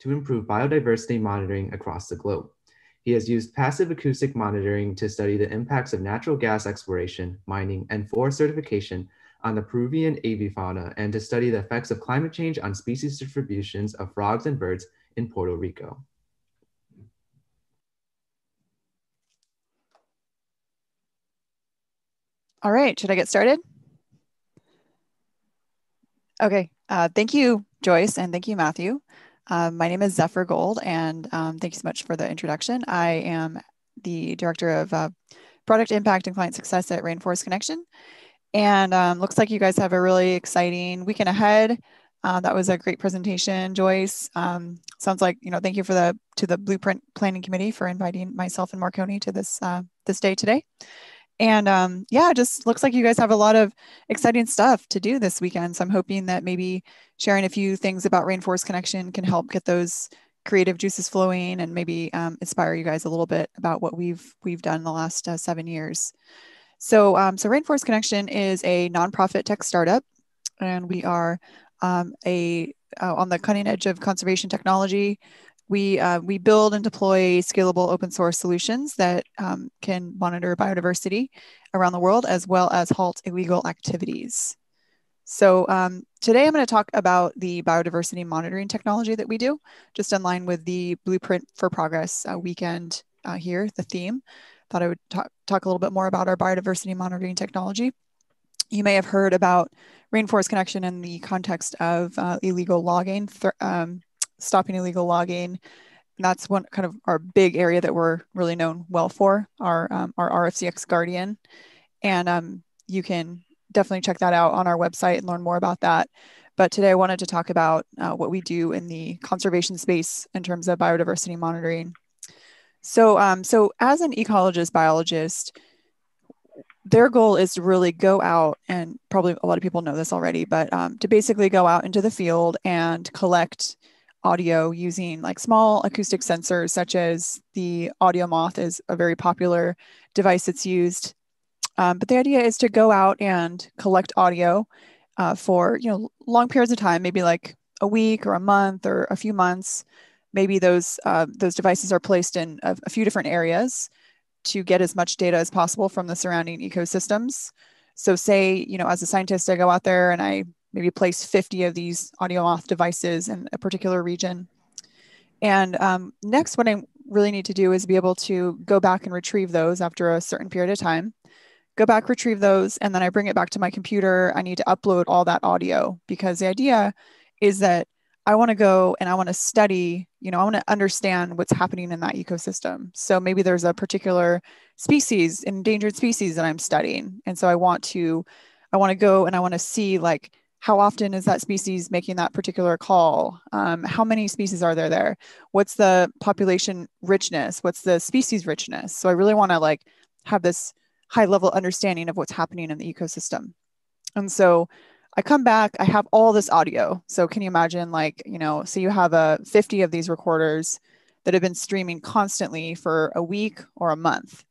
to improve biodiversity monitoring across the globe. He has used passive acoustic monitoring to study the impacts of natural gas exploration, mining, and forest certification on the Peruvian avifauna and to study the effects of climate change on species distributions of frogs and birds in Puerto Rico. All right, should I get started? Okay, uh, thank you, Joyce, and thank you, Matthew. Um, my name is Zephyr Gold, and um, thank you so much for the introduction. I am the Director of uh, Product Impact and Client Success at Rainforest Connection. And um, looks like you guys have a really exciting weekend ahead. Uh, that was a great presentation, Joyce. Um, sounds like you know. Thank you for the to the Blueprint Planning Committee for inviting myself and Marconi to this uh, this day today. And um, yeah, just looks like you guys have a lot of exciting stuff to do this weekend. So I'm hoping that maybe sharing a few things about Rainforest Connection can help get those creative juices flowing and maybe um, inspire you guys a little bit about what we've we've done in the last uh, seven years. So, um, so Rainforest Connection is a nonprofit tech startup, and we are um, a uh, on the cutting edge of conservation technology. We, uh, we build and deploy scalable open source solutions that um, can monitor biodiversity around the world as well as halt illegal activities. So um, today I'm going to talk about the biodiversity monitoring technology that we do, just in line with the Blueprint for Progress uh, weekend uh, here, the theme. Thought I would talk, talk a little bit more about our biodiversity monitoring technology. You may have heard about Rainforest Connection in the context of uh, illegal logging, um, stopping illegal logging. That's one kind of our big area that we're really known well for, our, um, our RFCX Guardian. And um, you can definitely check that out on our website and learn more about that. But today I wanted to talk about uh, what we do in the conservation space in terms of biodiversity monitoring. So, um, so as an ecologist biologist, their goal is to really go out and probably a lot of people know this already, but um, to basically go out into the field and collect audio using like small acoustic sensors, such as the AudioMoth is a very popular device that's used. Um, but the idea is to go out and collect audio uh, for you know long periods of time, maybe like a week or a month or a few months. Maybe those uh, those devices are placed in a, a few different areas to get as much data as possible from the surrounding ecosystems. So say, you know, as a scientist, I go out there and I maybe place 50 of these AudioMoth devices in a particular region. And um, next, what I really need to do is be able to go back and retrieve those after a certain period of time. Go back, retrieve those, and then I bring it back to my computer. I need to upload all that audio because the idea is that I want to go and I want to study, you know, I want to understand what's happening in that ecosystem. So maybe there's a particular species, endangered species that I'm studying. And so I want to, I want to go and I want to see like how often is that species making that particular call? Um, how many species are there there? What's the population richness? What's the species richness? So I really want to like have this high level understanding of what's happening in the ecosystem. And so I come back, I have all this audio. So can you imagine like, you know, so you have a 50 of these recorders that have been streaming constantly for a week or a month.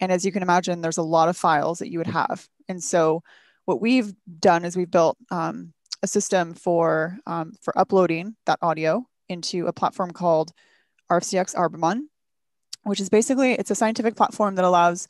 And as you can imagine, there's a lot of files that you would have. And so what we've done is we've built um, a system for um, for uploading that audio into a platform called RFCX Arbimon, which is basically it's a scientific platform that allows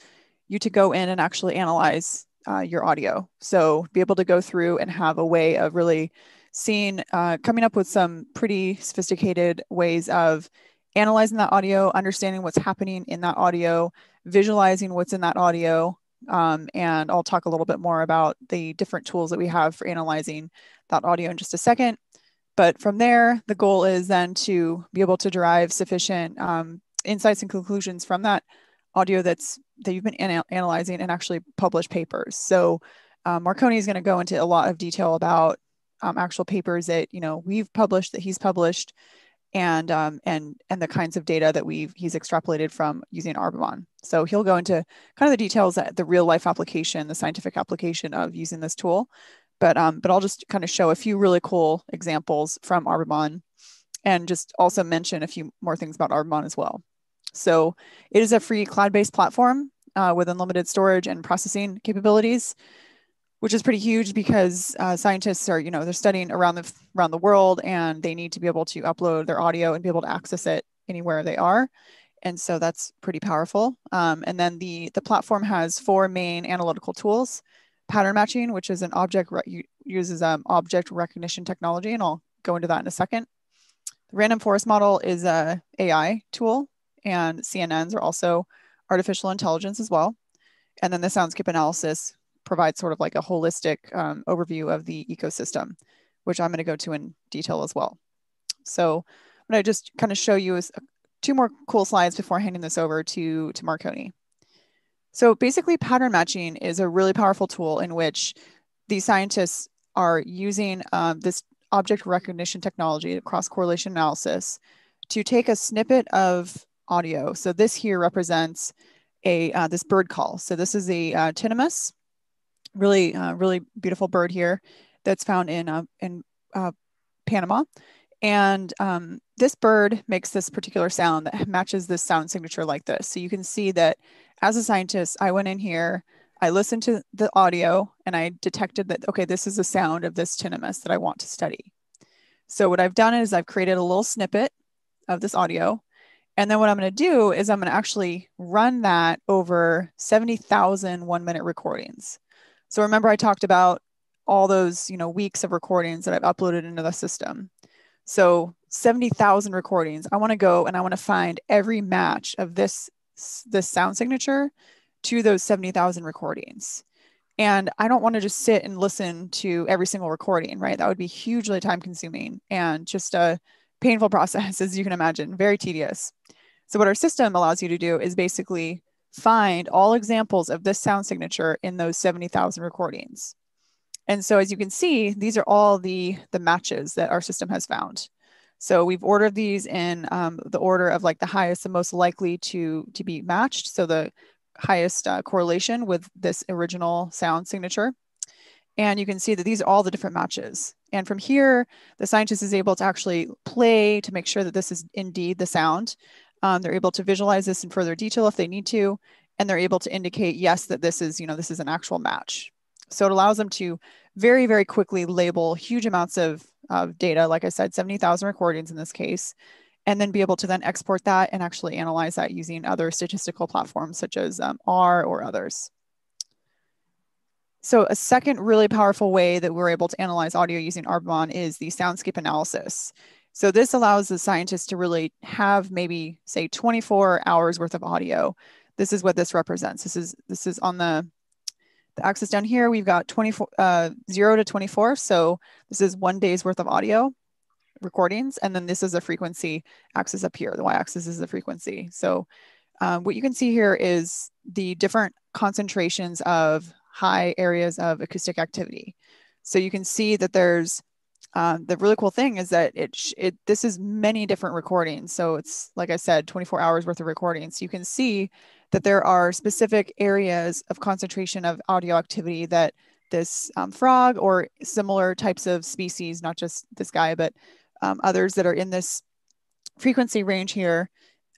you to go in and actually analyze uh, your audio. So be able to go through and have a way of really seeing, uh, coming up with some pretty sophisticated ways of analyzing that audio, understanding what's happening in that audio, visualizing what's in that audio. Um, and I'll talk a little bit more about the different tools that we have for analyzing that audio in just a second. But from there, the goal is then to be able to derive sufficient um, insights and conclusions from that audio that's that you've been anal- analyzing and actually publish papers. So um, Marconi is going to go into a lot of detail about um, actual papers that you know we've published, that he's published, and um, and and the kinds of data that we've he's extrapolated from using Arbimon. So he'll go into kind of the details the real life application, the scientific application of using this tool. But um, but I'll just kind of show a few really cool examples from Arbimon, and just also mention a few more things about Arbimon as well. So it is a free cloud-based platform uh, with unlimited storage and processing capabilities. Which is pretty huge because uh, scientists are, you know, they're studying around the around the world and they need to be able to upload their audio and be able to access it anywhere they are. And so that's pretty powerful. Um, and then the, the platform has four main analytical tools, pattern matching, which is an object, uses um, object recognition technology. And I'll go into that in a second. The random forest model is a AI tool and CNNs are also artificial intelligence as well. And then the soundscape analysis provides sort of like a holistic um, overview of the ecosystem, which I'm going to go to in detail as well. So I'm going to just kind of show you is two more cool slides before handing this over to, to Marconi. So basically pattern matching is a really powerful tool in which these scientists are using um, this object recognition technology, cross correlation analysis, to take a snippet of audio. So this here represents a uh, this bird call. So this is a uh, tinamou, really uh, really beautiful bird here that's found in uh, in uh, Panama. And um, this bird makes this particular sound that matches this sound signature like this. So you can see that as a scientist, I went in here, I listened to the audio, and I detected that, okay, this is the sound of this tinamou that I want to study. So what I've done is I've created a little snippet of this audio. And then what I'm going to do is I'm going to actually run that over 70,000 one minute recordings. So remember I talked about all those, you know, weeks of recordings that I've uploaded into the system. So 70,000 recordings. I want to go and I want to find every match of this this sound signature to those 70,000 recordings. And I don't want to just sit and listen to every single recording, right? That would be hugely time consuming and just a painful process, as you can imagine, very tedious. So, what our system allows you to do is basically find all examples of this sound signature in those 70,000 recordings. And so as you can see, these are all the, the matches that our system has found. So we've ordered these in um, the order of like the highest and most likely to, to be matched. So the highest uh, correlation with this original sound signature. And you can see that these are all the different matches. And from here, the scientist is able to actually play to make sure that this is indeed the sound. Um, they're able to visualize this in further detail if they need to, and they're able to indicate, yes, that this is, you know, this is an actual match. So it allows them to very, very quickly label huge amounts of, of data, like I said, 70,000 recordings in this case, and then be able to then export that and actually analyze that using other statistical platforms such as um, R or others. So a second really powerful way that we're able to analyze audio using Arbimon is the soundscape analysis. So this allows the scientists to really have maybe say 24 hours worth of audio. This is what this represents. This is this is on the the axis down here, we've got 24, uh, 0 to 24. So this is one day's worth of audio recordings. And then this is a frequency axis up here. The y-axis is the frequency. So um, what you can see here is the different concentrations of high areas of acoustic activity. So you can see that there's um, the really cool thing is that it, it this is many different recordings. So it's like I said, 24 hours worth of recordings. You can see that there are specific areas of concentration of audio activity that this um, frog or similar types of species, not just this guy, but um, others that are in this frequency range here.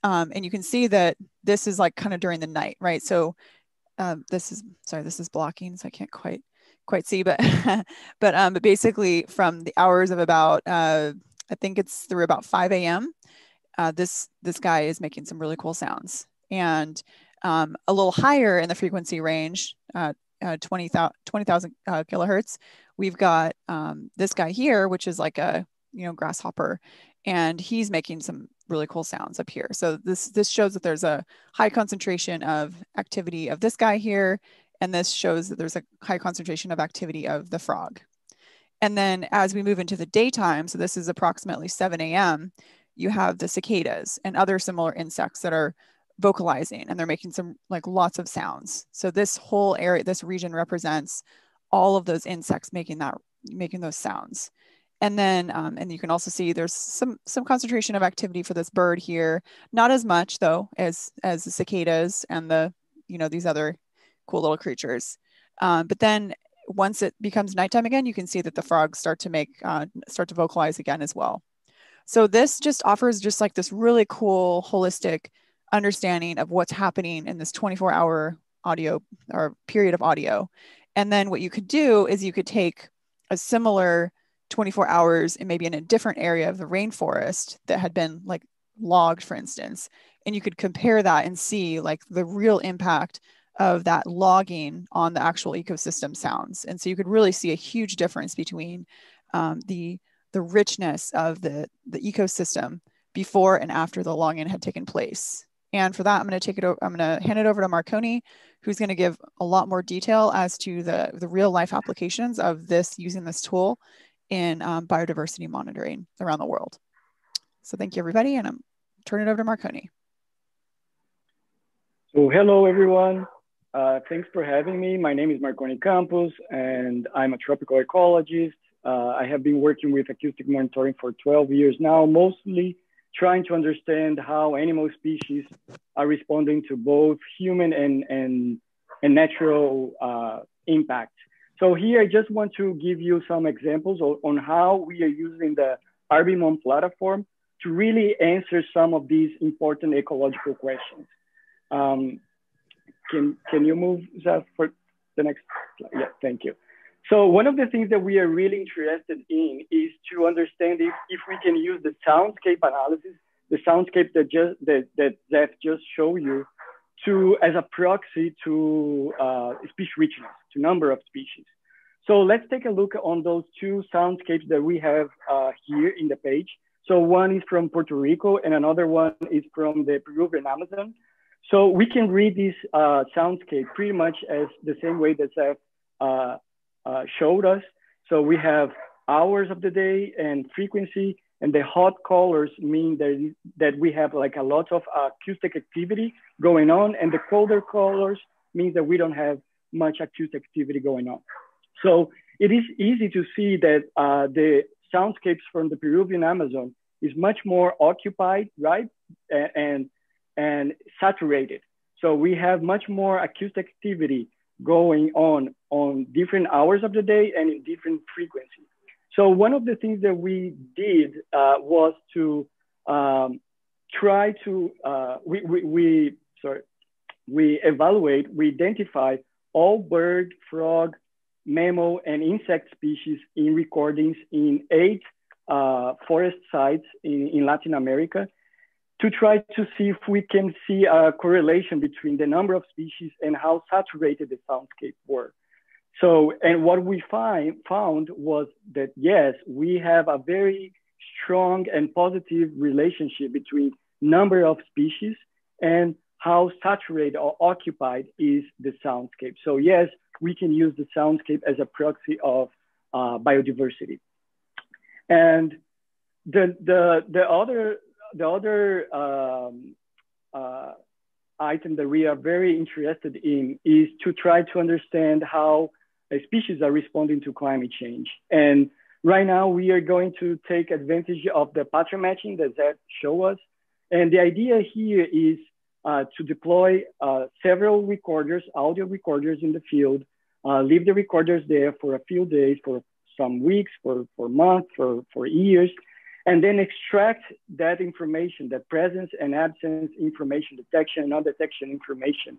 Um, and you can see that this is like kind of during the night, right? So um, this is, sorry, this is blocking, so I can't quite quite see, but but um, but basically from the hours of about uh, I think it's through about 5 a.m. Uh, this this guy is making some really cool sounds and um, a little higher in the frequency range, uh, uh, 20,000 20, uh, kilohertz, we've got um, this guy here, which is like a, you know, grasshopper, and he's making some really cool sounds up here. So this, this shows that there's a high concentration of activity of this guy here, and this shows that there's a high concentration of activity of the frog. And then as we move into the daytime, so this is approximately 7 a.m., you have the cicadas and other similar insects that are vocalizing and they're making some like lots of sounds. So this whole area, this region represents all of those insects making that, making those sounds. And then, um, and you can also see there's some some concentration of activity for this bird here. Not as much though as as the cicadas and the you know these other cool little creatures. Um, but then once it becomes nighttime again, you can see that the frogs start to make uh, start to vocalize again as well. So this just offers just like this really cool holistic understanding of what's happening in this 24 hour audio or period of audio. And then what you could do is you could take a similar 24 hours and maybe in a different area of the rainforest that had been like logged, for instance, and you could compare that and see like the real impact of that logging on the actual ecosystem sounds. And so you could really see a huge difference between um, the the richness of the the ecosystem before and after the logging had taken place. And for that, I'm going to take it. I'm going to hand it over to Marconi, who's going to give a lot more detail as to the the real life applications of this using this tool in um, biodiversity monitoring around the world. So thank you, everybody, and I'm turning it over to Marconi. So hello, everyone. Uh, thanks for having me. My name is Marconi Campos, and I'm a tropical ecologist. Uh, I have been working with acoustic monitoring for 12 years now, mostly trying to understand how animal species are responding to both human and, and, and natural uh, impact. So here I just want to give you some examples on how we are using the Arbimon platform to really answer some of these important ecological questions. Um, can, can you move that for the next slide? Yeah, thank you. So one of the things that we are really interested in is to understand if, if we can use the soundscape analysis, the soundscape that just that, that Zeph just showed you to as a proxy to uh, species richness, to number of species. So let's take a look on those two soundscapes that we have uh, here in the page. So one is from Puerto Rico and another one is from the Peruvian Amazon. So we can read this uh, soundscape pretty much as the same way that Zeph uh, uh, showed us. So we have hours of the day and frequency, and the hot colors mean that, that we have like a lot of acoustic activity going on, and the colder colors means that we don't have much acoustic activity going on. So it is easy to see that uh, the soundscapes from the Peruvian Amazon is much more occupied, right? And and saturated. So we have much more acoustic activity going on on different hours of the day and in different frequencies. So one of the things that we did uh, was to um, try to uh, we, we, we sorry we evaluate we identify all bird, frog, mammal, and insect species in recordings in eight uh, forest sites in, in Latin America to try to see if we can see a correlation between the number of species and how saturated the soundscape were. So, and what we find, found was that yes, we have a very strong and positive relationship between number of species and how saturated or occupied is the soundscape. So yes, we can use the soundscape as a proxy of uh, biodiversity. And the, the, the other the other um, uh, item that we are very interested in is to try to understand how species are responding to climate change. And right now we are going to take advantage of the pattern matching that Zeph showed us. And the idea here is uh, to deploy uh, several recorders, audio recorders in the field, uh, leave the recorders there for a few days, for some weeks, for, for months, for, for years, and then extract that information, that presence and absence information, detection and non-detection information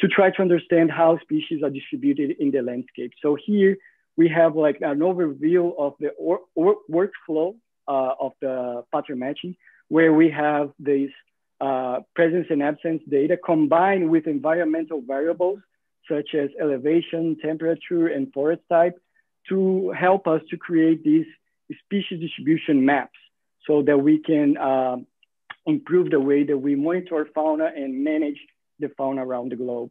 to try to understand how species are distributed in the landscape. So here we have like an overview of the or, or workflow uh, of the pattern matching, where we have this uh, presence and absence data combined with environmental variables such as elevation, temperature, and forest type to help us to create these species distribution maps so that we can uh, improve the way that we monitor fauna and manage the fauna around the globe.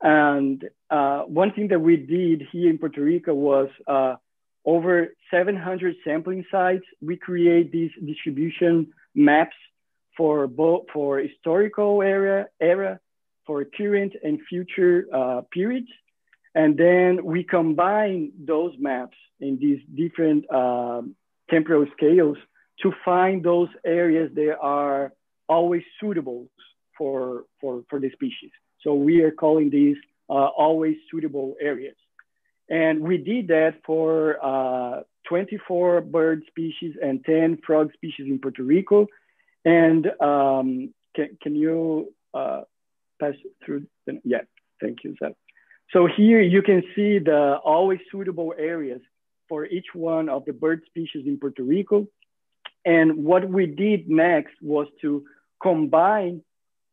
And uh, one thing that we did here in Puerto Rico was uh, over 700 sampling sites. We create these distribution maps for both for historical era, era, for current and future uh, periods. And then we combine those maps in these different um, temporal scales to find those areas that are always suitable for, for, for the species. So we are calling these uh, always suitable areas. And we did that for uh, 24 bird species and 10 frog species in Puerto Rico. And um, can, can you uh, pass through? The, yeah, thank you, Zeph. So here you can see the always suitable areas for each one of the bird species in Puerto Rico. And what we did next was to combine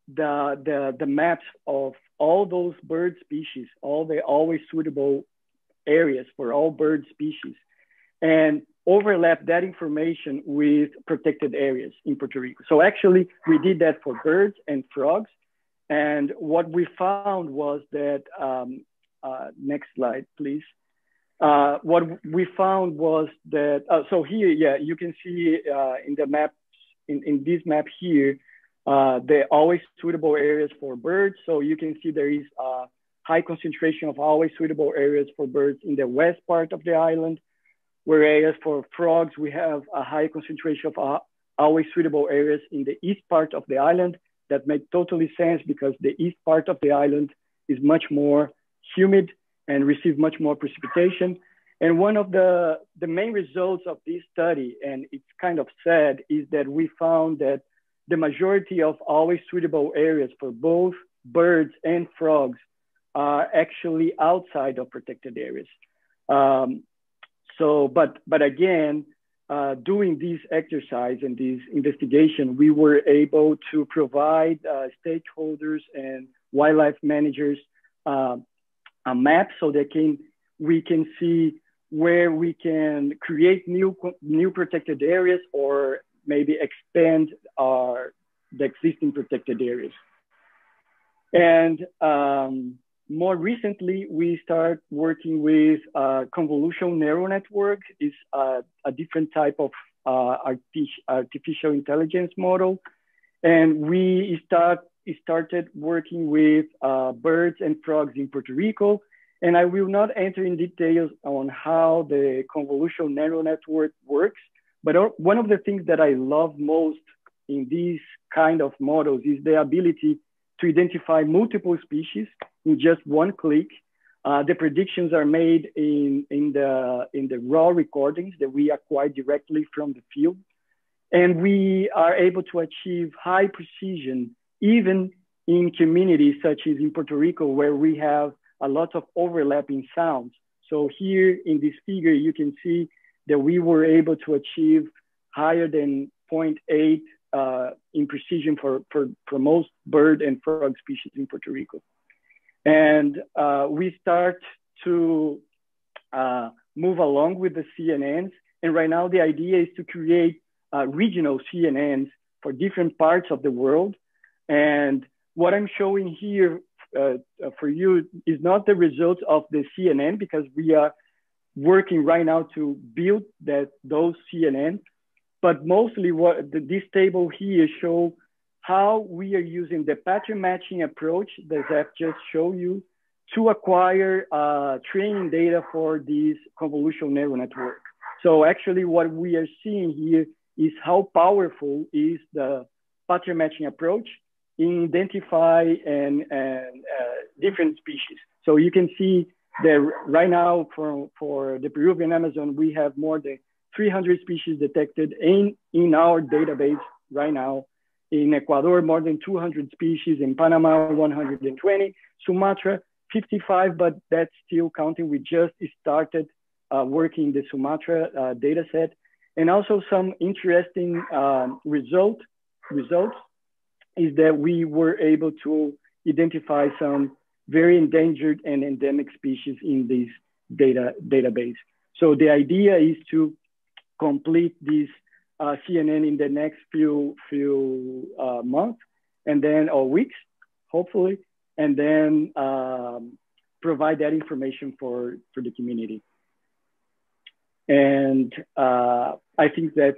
the, the, the maps of all those bird species, all the always suitable areas for all bird species, and overlap that information with protected areas in Puerto Rico. So actually, we did that for birds and frogs. And what we found was that, um, uh, next slide, please. Uh, what we found was that, uh, so here, yeah, you can see uh, in the map, in, in this map here, uh, they're always suitable areas for birds. So you can see there is a high concentration of always suitable areas for birds in the west part of the island, whereas for frogs, we have a high concentration of uh, always suitable areas in the east part of the island. That makes totally sense because the east part of the island is much more humid and receive much more precipitation. And one of the, the main results of this study, and it's kind of sad, is that we found that the majority of always suitable areas for both birds and frogs are actually outside of protected areas. Um, so, but, but again, uh, doing this exercise and this investigation, we were able to provide uh, stakeholders and wildlife managers uh, a map so they can we can see where we can create new new protected areas or maybe expand our the existing protected areas. And um, more recently, we start working with uh, convolutional neural network. It's uh, a different type of uh, artificial intelligence model. And we start started working with uh, birds and frogs in Puerto Rico. And I will not enter in details on how the convolutional neural network works, but one of the things that I love most in these kind of models is the ability to identify multiple species in just one click. Uh, the predictions are made in, in, the, in the raw recordings that we acquire directly from the field. And we are able to achieve high precision even in communities such as in Puerto Rico, where we have a lot of overlapping sounds. So here in this figure, you can see that we were able to achieve higher than 0.8 uh, in precision for, for, for most bird and frog species in Puerto Rico. And uh, we start to uh, move along with the CNNs. And right now the idea is to create uh, regional CNNs for different parts of the world and what I'm showing here uh, for you is not the results of the CNN because we are working right now to build that those CNN, but mostly what the, this table here show how we are using the pattern matching approach that I've just showed you to acquire uh, training data for this convolutional neural network. So actually what we are seeing here is how powerful is the pattern matching approach in identify and, and uh, different species. So you can see that right now for, for the Peruvian Amazon, we have more than 300 species detected in, in our database right now. In Ecuador, more than 200 species. In Panama, 120. Sumatra, 55, but that's still counting. We just started uh, working the Sumatra uh, data set. And also some interesting um, result, results is that we were able to identify some very endangered and endemic species in this data database. So the idea is to complete this uh, CNN in the next few few uh, months and then or weeks, hopefully, and then um, provide that information for for the community. And uh, I think that's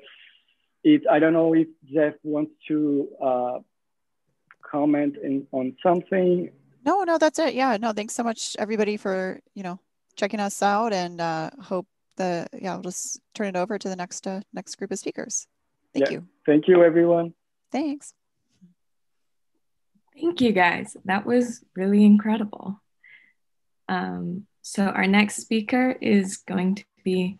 it. I don't know if Zeph wants to uh, comment in, on something? No, no, that's it. Yeah, no, thanks so much, everybody, for you know checking us out, and uh, hope the yeah, I'll just turn it over to the next uh, next group of speakers. Thank yeah. you. Thank you, everyone. Thanks. Thank you, guys. That was really incredible. Um, so our next speaker is going to be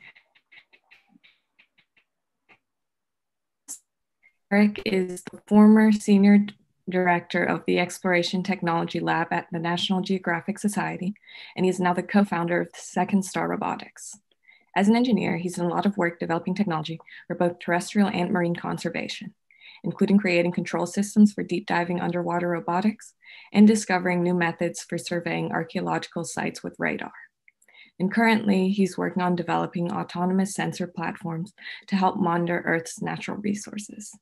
Eric is the former senior director of the Exploration Technology Lab at the National Geographic Society, and he's now the co founder of Second Star Robotics. As an engineer, he's done a lot of work developing technology for both terrestrial and marine conservation, including creating control systems for deep diving underwater robotics and discovering new methods for surveying archaeological sites with radar. And currently, he's working on developing autonomous sensor platforms to help monitor Earth's natural resources.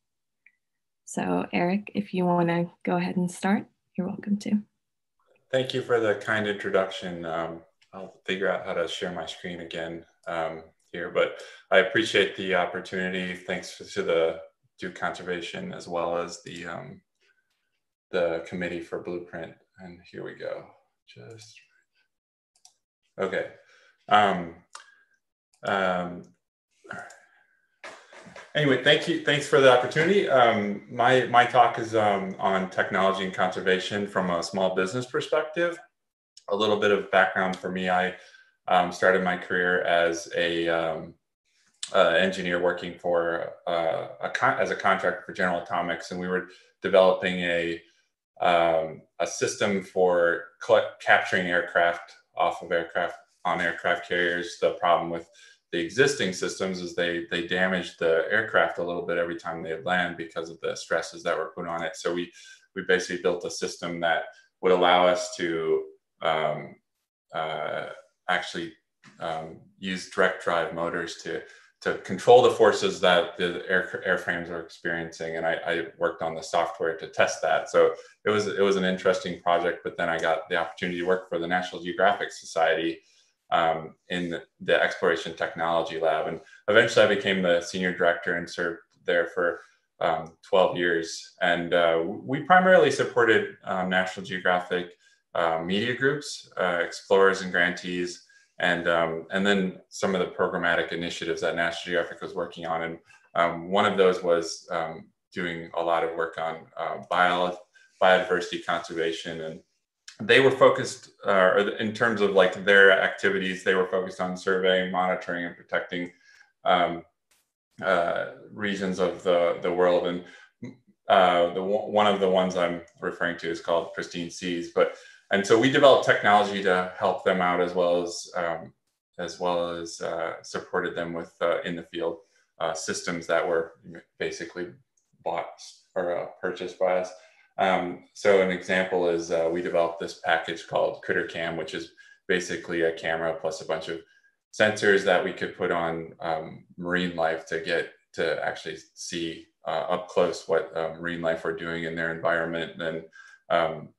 So, Eric, if you want to go ahead and start, you're welcome to. Thank you for the kind introduction. Um, I'll figure out how to share my screen again um, here, but I appreciate the opportunity. Thanks to the Duke Conservation as well as the um, the Committee for Blueprint. And here we go. Just okay. Um, um, anyway, thank you. Thanks for the opportunity. Um, my my talk is um, on technology and conservation from a small business perspective. A little bit of background for me. I um, started my career as a um, uh, engineer working for uh, a con- as a contractor for General Atomics, and we were developing a um, a system for capturing aircraft off of aircraft on aircraft carriers. The problem with the existing systems is they they damage the aircraft a little bit every time they land because of the stresses that were put on it. So we we basically built a system that would allow us to um, uh, actually um, use direct drive motors to to control the forces that the air, airframes are experiencing. And I, I, worked on the software to test that. So it was it was an interesting project. But then I got the opportunity to work for the National Geographic Society um, in the, Exploration Technology Lab, and eventually I became the senior director and served there for um, 12 years. And uh, we primarily supported um, National Geographic uh, media groups, uh, explorers and grantees, and um, and then some of the programmatic initiatives that National Geographic was working on. And um, one of those was um, doing a lot of work on uh, bio, biodiversity conservation, and they were focused, uh, in terms of like their activities, they were focused on surveying, monitoring, and protecting um, uh, regions of the the world. And uh, the one of the ones I'm referring to is called Pristine Seas, but and so we developed technology to help them out as well as um, as well as uh, supported them with uh, in the field uh, systems that were basically bought or uh, purchased by us. Um, so an example is uh, we developed this package called Critter Cam, which is basically a camera plus a bunch of sensors that we could put on um, marine life to get to actually see uh, up close what marine life are doing in their environment and um,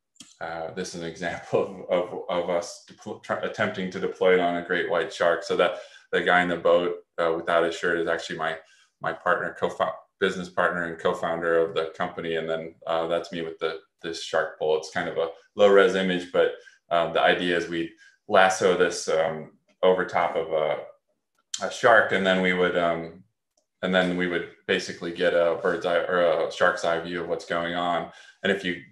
uh, this is an example of, of, of us try, attempting to deploy it on a great white shark. So that the guy in the boat uh, without his shirt is actually my my partner, co business partner and co-founder of the company. And then uh, that's me with the this shark pole. It's kind of a low res image, but um, the idea is we lasso this um, over top of a, a, shark, and then we would um, and then we would basically get a bird's eye or a shark's eye view of what's going on. And if you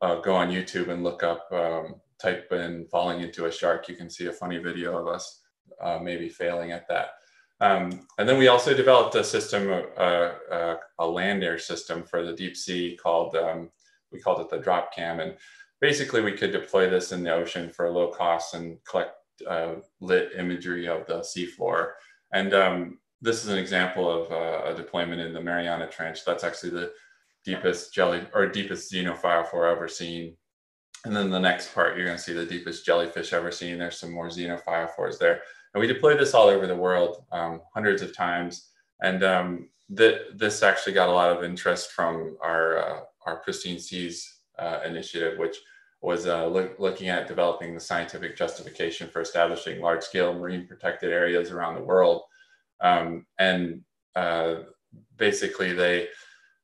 uh, go on YouTube and look up, um, type in falling into a shark, you can see a funny video of us uh, maybe failing at that. Um, and then we also developed a system, uh, uh, a lander system for the deep sea called, um, we called it the drop cam. And basically we could deploy this in the ocean for low cost and collect uh, lit imagery of the seafloor. And um, this is an example of uh, a deployment in the Mariana Trench. That's actually the deepest jelly or deepest xenophile ever seen. And then the next part, you're going to see the deepest jellyfish ever seen. There's some more xenophyophores there. And we deployed this all over the world um, hundreds of times. And um, this actually got a lot of interest from our, uh, our Pristine Seas uh, initiative, which was uh, look, looking at developing the scientific justification for establishing large scale marine protected areas around the world. Um, and uh, basically, they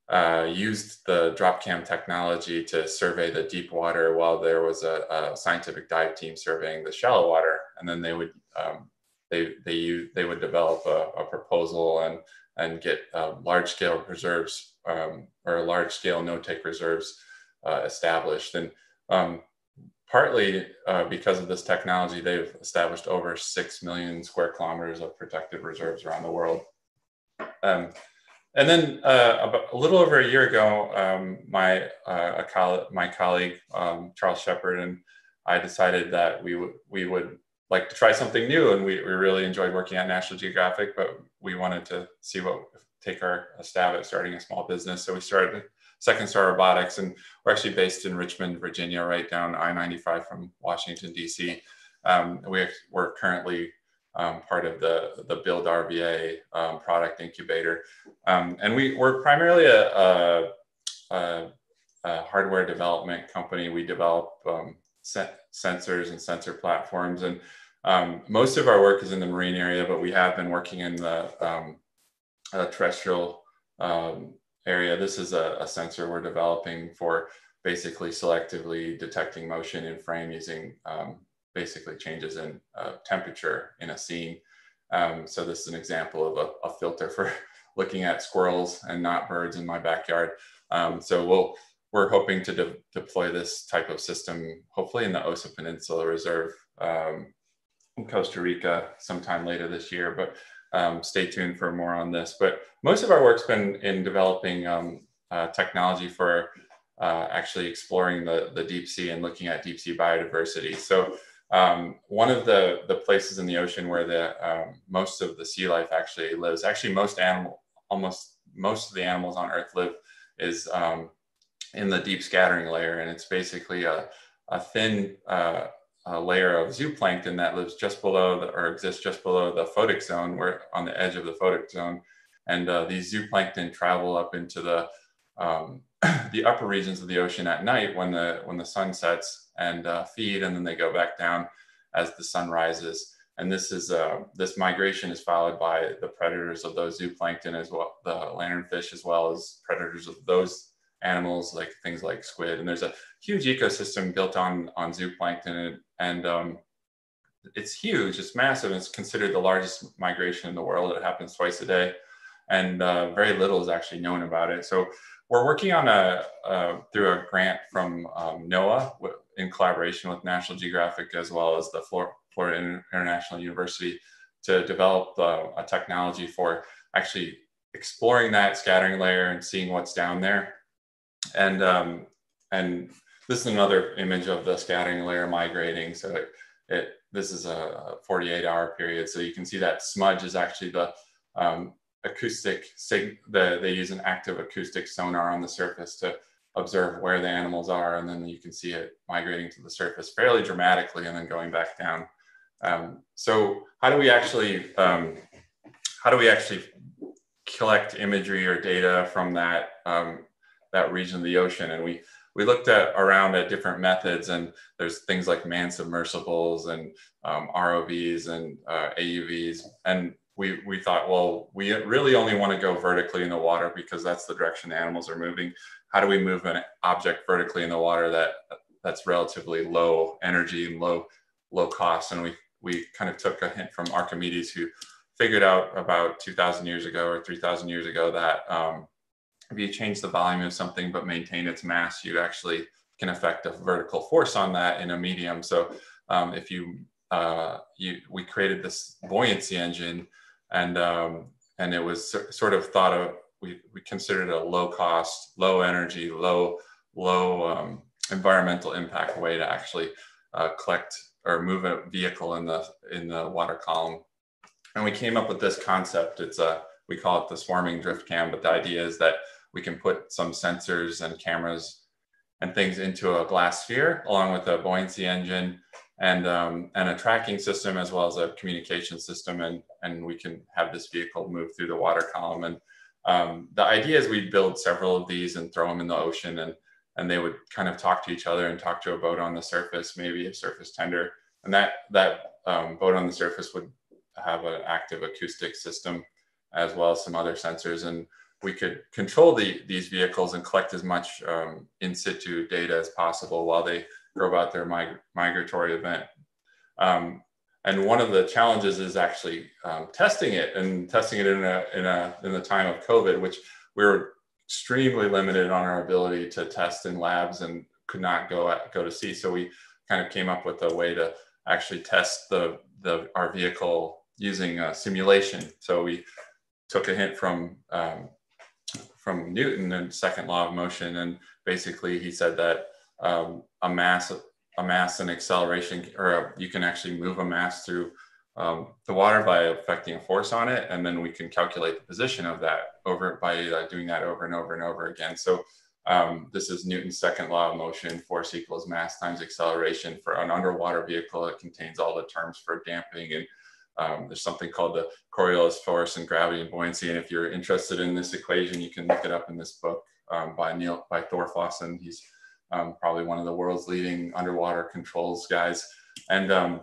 uh, used the dropcam technology to survey the deep water while there was a, a, scientific dive team surveying the shallow water. And then they would um, they they they would develop a, a, proposal and and get uh, large scale reserves um, or large scale no take reserves uh, established. And um, partly uh, because of this technology they've established over 6 million square kilometers of protected reserves around the world. Um, and then uh, a little over a year ago, um, my uh, coll- my colleague um, Charles Shepard and I decided that we would we would like to try something new, and we, we really enjoyed working at National Geographic, but we wanted to see what take our stab at starting a small business. So we started Second Star Robotics, and we're actually based in Richmond, Virginia, right down I-95 from Washington D.C. Um, we, we're currently um, part of the, the Build RVA um, product incubator. Um, and we, we're primarily a, a, a, a, hardware development company. We develop um, se sensors and sensor platforms. And um, most of our work is in the marine area, but we have been working in the um, terrestrial area. This is a, sensor we're developing for basically selectively detecting motion in frame using basically changes in uh, temperature in a scene. Um, so this is an example of a, a, filter for looking at squirrels and not birds in my backyard. Um, so we'll, we're hoping to de deploy this type of system, hopefully in the Osa Peninsula Reserve um, in Costa Rica sometime later this year, but um, stay tuned for more on this. But most of our work's been in developing um, uh, technology for uh, actually exploring the, the deep sea and looking at deep sea biodiversity. So um, one of the, the places in the ocean where the um, most of the sea life actually lives, actually most animal, almost most of the animals on Earth live is um, in the deep scattering layer, and it's basically a, a thin uh, a layer of zooplankton that lives just below the, or exists just below the photic zone, where on the edge of the photic zone, and uh, these zooplankton travel up into the um, the upper regions of the ocean at night when the when the sun sets and uh, feed, and then they go back down as the sun rises. And this is uh, this migration is followed by the predators of those zooplankton as well, the lanternfish as well as predators of those animals like things like squid. And there's a huge ecosystem built on on zooplankton, and, and um, it's huge. It's massive. It's considered the largest migration in the world. It happens twice a day, and uh, very little is actually known about it. So we're working on a, through a grant from um, NOAA in collaboration with National Geographic as well as the Florida International University to develop uh, a technology for actually exploring that scattering layer and seeing what's down there. And um, and this is another image of the scattering layer migrating. So it, it this is a 48 hour period. So you can see that smudge is actually the um, acoustic sig the, they use an active acoustic sonar on the surface to observe where the animals are and then you can see it migrating to the surface fairly dramatically and then going back down. Um, so how do we actually um, how do we actually collect imagery or data from that um, that region of the ocean? And we we looked at around at different methods and there's things like manned submersibles and um, ROVs and uh, AUVs and we, we thought, well, we really only want to go vertically in the water because that's the direction the animals are moving. How do we move an object vertically in the water that that's relatively low energy and low low cost? And we we kind of took a hint from Archimedes, who figured out about 2,000 years ago or 3,000 years ago that um, if you change the volume of something but maintain its mass, you actually can affect a vertical force on that in a medium. So um, if you uh, you, we created this buoyancy engine and um, and it was sort of thought of we, we considered a low cost, low energy, low low um, environmental impact way to actually uh, collect or move a vehicle in the in the water column. And we came up with this concept. It's a we call it the swarming drift cam, but the idea is that we can put some sensors and cameras and things into a glass sphere along with a buoyancy engine and um, and a tracking system as well as a communication system, and and we can have this vehicle move through the water column. And um, the idea is we build several of these and throw them in the ocean, and and they would kind of talk to each other and talk to a boat on the surface, maybe a surface tender, and that that um, boat on the surface would have an active acoustic system as well as some other sensors and we could control the, these vehicles and collect as much um, in situ data as possible while they go about their mig migratory event. Um, and one of the challenges is actually um, testing it and testing it in a, in a in the time of COVID, which we were extremely limited on our ability to test in labs and could not go at, go to sea. So we kind of came up with a way to actually test the the our vehicle using a simulation. So we took a hint from um, from Newton and second law of motion. And basically he said that um, a mass, a mass and acceleration, or a, you can actually move a mass through um, the water by affecting a force on it. And then we can calculate the position of that over by uh, doing that over and over and over again. So um, this is Newton's second law of motion, force equals mass times acceleration. For an underwater vehicle, it contains all the terms for damping and um, there's something called the Coriolis force and gravity and buoyancy. And if you're interested in this equation, you can look it up in this book um, by Neil, by Thor Fossen. He's um, probably one of the world's leading underwater controls guys. And um,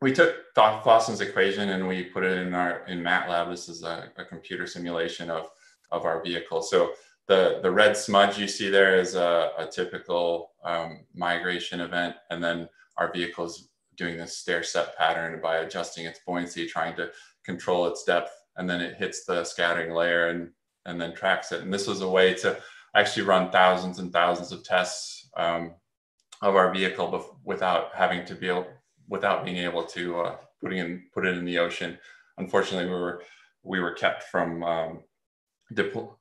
we took Fossen's equation and we put it in our in MATLAB. This is a, a computer simulation of, of our vehicle. So the, the red smudge you see there is a, a typical um, migration event. And then our vehicle is doing this stair step pattern by adjusting its buoyancy, trying to control its depth. And then it hits the scattering layer and, and then tracks it. And this was a way to actually run thousands and thousands of tests um, of our vehicle without having to be able, without being able to uh, putting in, put it in the ocean. Unfortunately, we were, we were kept from um,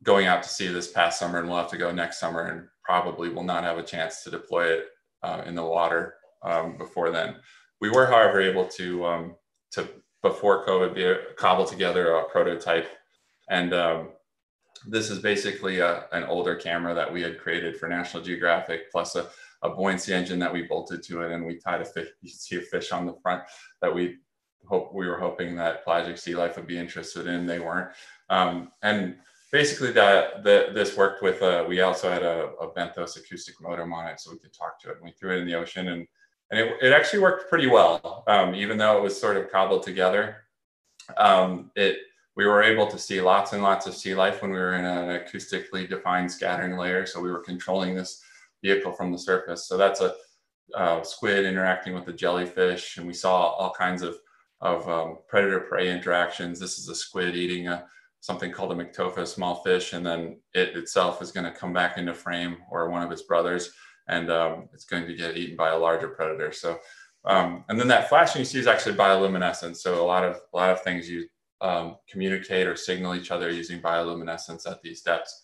going out to sea this past summer and we'll have to go next summer and probably will not have a chance to deploy it uh, in the water um, before then. We were, however, able to um, to before COVID be cobble together a prototype, and um, this is basically a, an older camera that we had created for National Geographic, plus a, a buoyancy engine that we bolted to it, and we tied a fish. You see a fish on the front that we hope we were hoping that pelagic sea life would be interested in. They weren't, um, and basically that the, this worked with. Uh, we also had a, a Benthos acoustic modem on it, so we could talk to it. And we threw it in the ocean and and it, it actually worked pretty well, um, even though it was sort of cobbled together. Um, it we were able to see lots and lots of sea life when we were in an acoustically defined scattering layer. So we were controlling this vehicle from the surface. So that's a uh, squid interacting with a jellyfish, and we saw all kinds of of um, predator prey interactions. This is a squid eating a something called a myctophid, small fish, and then it itself is going to come back into frame, or one of its brothers and um, it's going to get eaten by a larger predator. So, um, and then that flashing you see is actually bioluminescence. So a lot of a lot of things you um, communicate or signal each other using bioluminescence at these depths.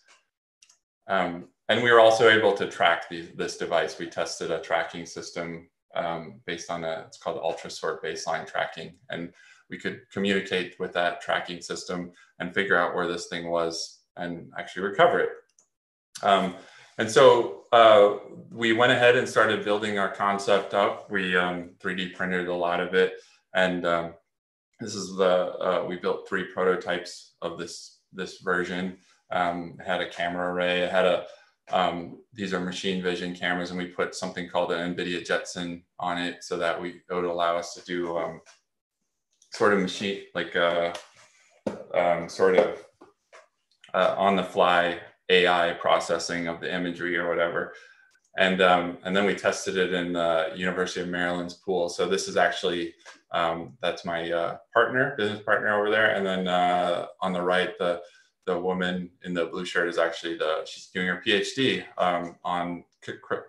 Um, and we were also able to track the, this device. We tested a tracking system um, based on a, it's called Ultrashort baseline tracking. And we could communicate with that tracking system and figure out where this thing was and actually recover it. Um, and so uh, we went ahead and started building our concept up. We um, 3D printed a lot of it. And um, this is the, uh, we built three prototypes of this, this version. Um, had a camera array, it had a, um, these are machine vision cameras and we put something called an NVIDIA Jetson on it so that we, it would allow us to do um, sort of machine, like uh, um, sort of uh, on the fly AI processing of the imagery or whatever. And, um, and then we tested it in the University of Maryland's pool. So this is actually, um, that's my uh, partner, business partner over there. And then uh, on the right, the, the woman in the blue shirt is actually the, she's doing her PhD um, on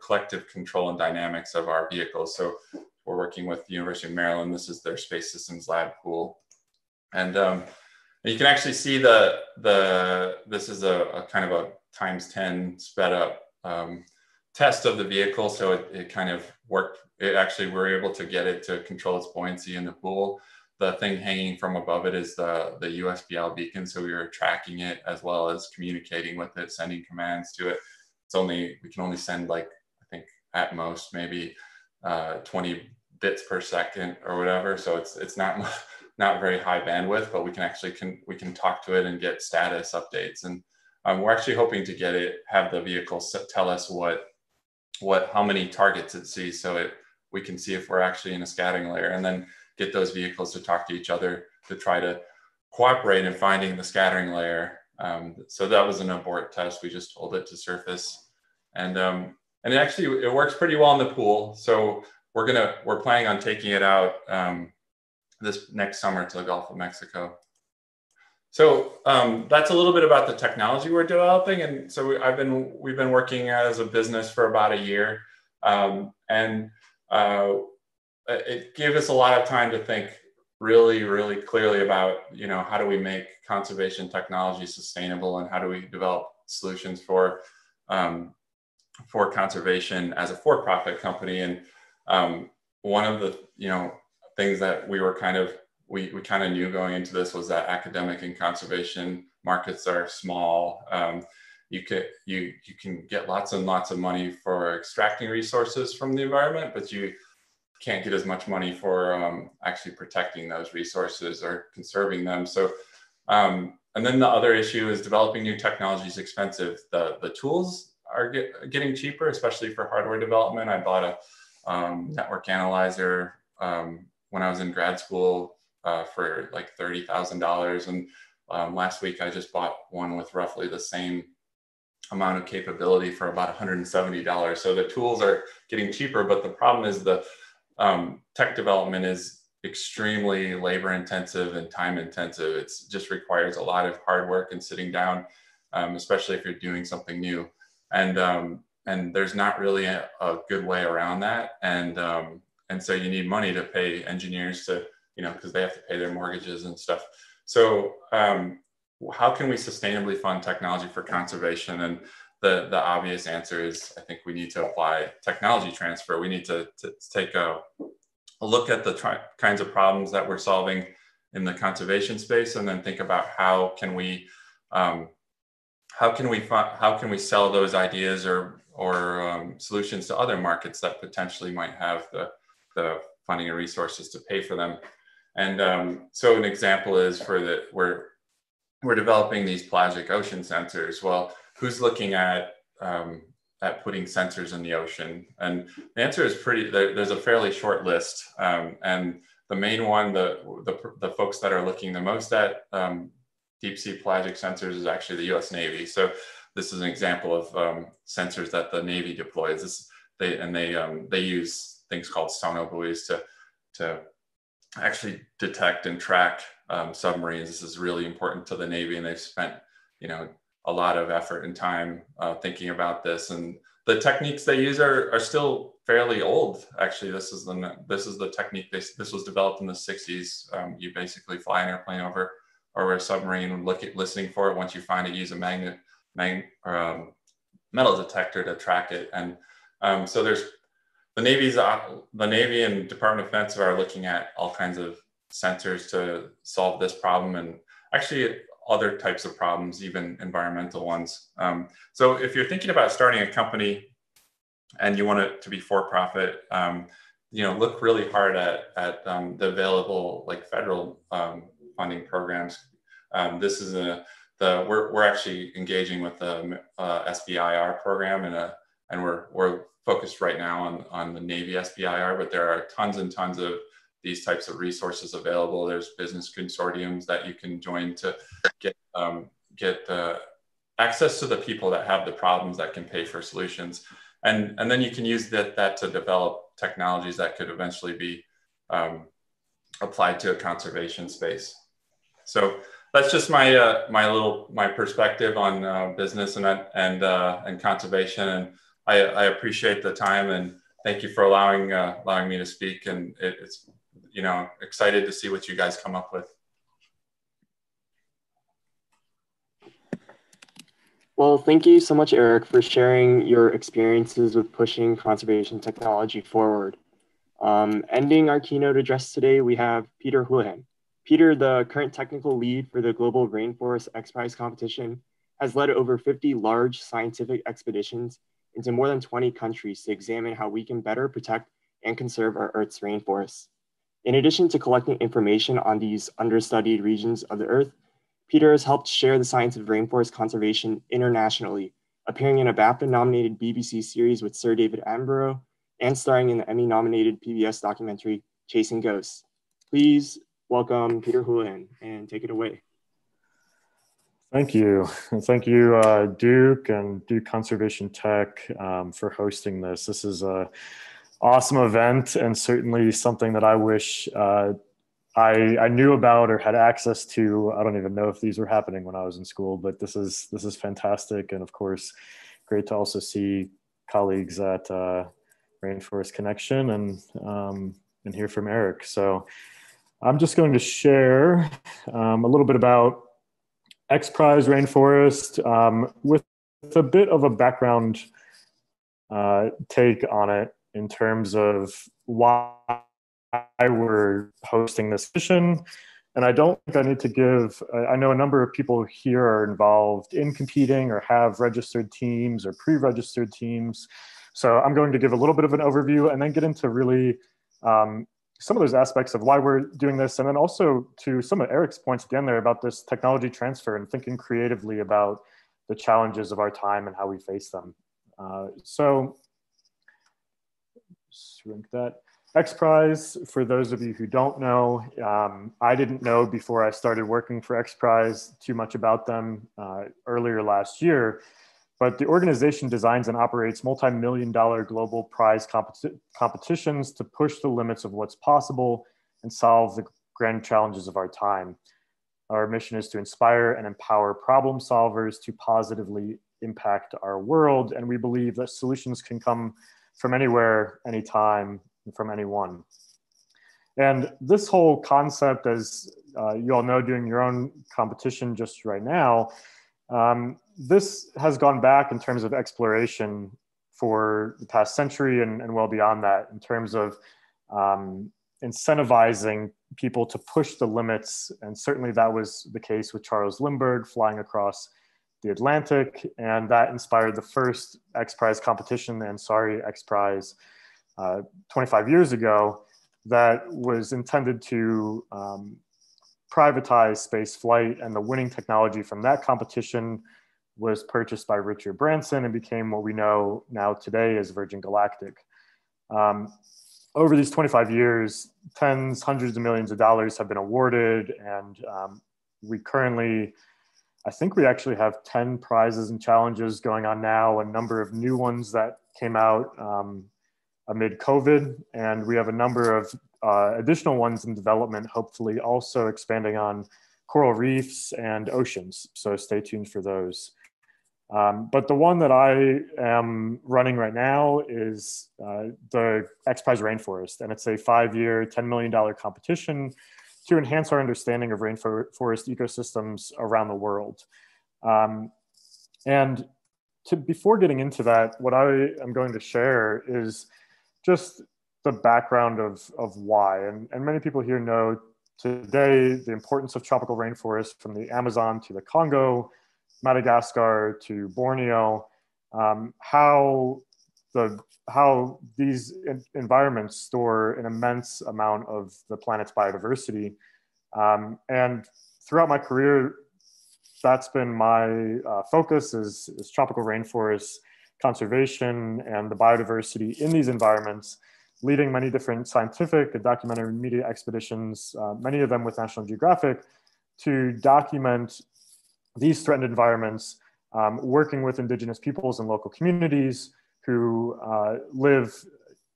collective control and dynamics of our vehicles. So we're working with the University of Maryland. This is their space systems lab pool. And um, you can actually see the, the this is a, a kind of a times 10 sped up um, test of the vehicle. So it, it kind of worked. It actually, we were able to get it to control its buoyancy in the pool. The thing hanging from above it is the, the USBL beacon. So we were tracking it as well as communicating with it, sending commands to it. It's only, we can only send like, I think at most maybe uh, 20 bits per second or whatever. So it's, it's not not very high bandwidth, but we can actually can we can talk to it and get status updates. And um, we're actually hoping to get it have the vehicle tell us what what how many targets it sees, so it we can see if we're actually in a scattering layer, and then get those vehicles to talk to each other to try to cooperate in finding the scattering layer. Um, so that was an abort test. We just told it to surface, and um, and it actually it works pretty well in the pool. So we're gonna we're planning on taking it out um, this next summer to the Gulf of Mexico. So um, that's a little bit about the technology we're developing. And so we, I've been, we've been working as a business for about a year. Um, and uh, it gave us a lot of time to think really, really clearly about, you know, how do we make conservation technology sustainable and how do we develop solutions for um, for conservation as a for-profit company. And um, one of the you know things that we were kind of we, we kind of knew going into this was that academic and conservation markets are small. Um, you can you you can get lots and lots of money for extracting resources from the environment, but you can't get as much money for um, actually protecting those resources or conserving them. So, um, and then the other issue is developing new technology is expensive. The the tools are get, getting cheaper, especially for hardware development. I bought a um, network analyzer um, when I was in grad school uh, for like thirty thousand dollars, and um, last week I just bought one with roughly the same amount of capability for about $170. So the tools are getting cheaper, but the problem is the um, tech development is extremely labor intensive and time intensive. It just requires a lot of hard work and sitting down, um, especially if you're doing something new. And um, and there's not really a, a, good way around that. And um, and so you need money to pay engineers to you know because they have to pay their mortgages and stuff. So um, how can we sustainably fund technology for conservation? And the, the obvious answer is I think we need to apply technology transfer. We need to, to take a, a look at the kinds of problems that we're solving in the conservation space and then think about how can we um, how can we how can we sell those ideas or or um, solutions to other markets that potentially might have the the funding and resources to pay for them and um, so an example is for the we're we're developing these pelagic ocean sensors. Well, who's looking at um, at putting sensors in the ocean? And the answer is pretty. There, there's a fairly short list, um, and the main one, the, the the folks that are looking the most at um, deep sea pelagic sensors is actually the U.S. Navy. So this is an example of um, sensors that the Navy deploys. This, they and they um, they use things called sonobuoys to to actually detect and track um, submarines. This is really important to the Navy, and they've spent, you know, a lot of effort and time uh, thinking about this. And the techniques they use are, are still fairly old. Actually, this is the this is the technique. This this was developed in the 60s. Um, you basically fly an airplane over over a submarine look at listening for it. Once you find it, use a magnet, magnet um, metal detector to track it. And um, so there's the Navy's uh, the Navy and Department of Defense are looking at all kinds of sensors to solve this problem and actually other types of problems, even environmental ones. Um, so if you're thinking about starting a company and you want it to be for profit, um, you know, look really hard at, at um, the available like federal um, funding programs. Um, this is a, the, we're, we're actually engaging with the uh, SBIR program and, a, and we're, we're focused right now on, on the Navy SBIR, but there are tons and tons of these types of resources available. There's business consortiums that you can join to get, um, get uh, access to the people that have the problems that can pay for solutions. And, and then you can use that, that to develop technologies that could eventually be um, applied to a conservation space. So that's just my uh, my little my perspective on uh, business and and uh, and conservation. And I, I appreciate the time and thank you for allowing uh, allowing me to speak. And it, it's you know excited to see what you guys come up with. Well, thank you so much, Eric, for sharing your experiences with pushing conservation technology forward. Um, ending our keynote address today, we have Peter Houlihan. Peter, the current technical lead for the Global Rainforest X Prize competition, has led over 50 large scientific expeditions into more than 20 countries to examine how we can better protect and conserve our Earth's rainforests. In addition to collecting information on these understudied regions of the Earth, Peter has helped share the science of rainforest conservation internationally, appearing in a BAFTA-nominated BBC series with Sir David Attenborough and starring in the Emmy-nominated PBS documentary Chasing Ghosts. Please welcome Peter Houlihan and take it away. Thank you. And thank you, uh, Duke and Duke Conservation Tech um, for hosting this. This is a awesome event and certainly something that I wish uh, I, I knew about or had access to. I don't even know if these were happening when I was in school, but this is this is fantastic. And of course, great to also see colleagues at uh, Rainforest Connection and um, and hear from Eric. So I'm just going to share um, a little bit about X Prize Rainforest. Um, with a bit of a background uh, take on it in terms of why we're hosting this session. And I don't think I need to give, I know a number of people here are involved in competing or have registered teams or pre-registered teams. So I'm going to give a little bit of an overview and then get into really um, some of those aspects of why we're doing this. And then also to some of Eric's points again there about this technology transfer and thinking creatively about the challenges of our time and how we face them. Uh, so shrink that. X Prize, for those of you who don't know, um, I didn't know before I started working for X Prize too much about them uh, earlier last year, but the organization designs and operates multi-million dollar global prize competi competitions to push the limits of what's possible and solve the grand challenges of our time. Our mission is to inspire and empower problem solvers to positively impact our world. And we believe that solutions can come from anywhere, anytime, from anyone. And this whole concept, as uh, you all know, doing your own competition just right now, um, this has gone back in terms of exploration for the past century and, and well beyond that in terms of um, incentivizing people to push the limits. And certainly that was the case with Charles Lindbergh flying across the Atlantic. And that inspired the first X Prize competition, the Ansari X Prize, uh, 25 years ago that was intended to um, privatize space flight and the winning technology from that competition was purchased by Richard Branson and became what we know now today as Virgin Galactic. Um, over these 25 years, tens, hundreds of millions of dollars have been awarded, and um, we currently, I think we actually have 10 prizes and challenges going on now, a number of new ones that came out um, amid COVID. And we have a number of uh, additional ones in development, hopefully also expanding on coral reefs and oceans. So stay tuned for those. Um, but the one that I am running right now is uh, the X Prize Rainforest, and it's a five-year, $10 million competition to enhance our understanding of rainforest ecosystems around the world. Um, and to, before getting into that, what I am going to share is just the background of, of why. And, and many people here know today the importance of tropical rainforests from the Amazon to the Congo, Madagascar to Borneo, um, how the how these environments store an immense amount of the planet's biodiversity. Um, and throughout my career, that's been my uh, focus is, is tropical rainforests conservation and the biodiversity in these environments, leading many different scientific and documentary media expeditions, uh, many of them with National Geographic, to document these threatened environments, um, working with indigenous peoples and local communities who uh, live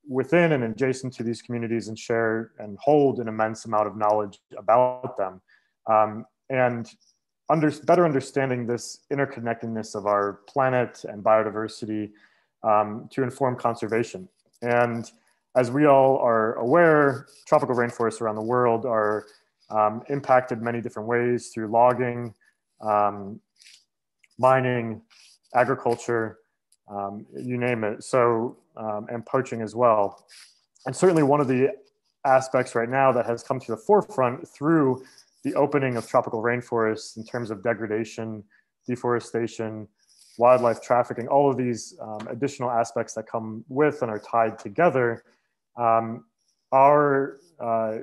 within and adjacent to these communities and share and hold an immense amount of knowledge about them. Um, and under, better understanding this interconnectedness of our planet and biodiversity um, to inform conservation. And as we all are aware, tropical rainforests around the world are um, impacted many different ways through logging, um, mining, agriculture, um, you name it. So, um, and poaching as well. And certainly one of the aspects right now that has come to the forefront through the opening of tropical rainforests in terms of degradation, deforestation, wildlife trafficking, all of these um, additional aspects that come with and are tied together, um, our uh,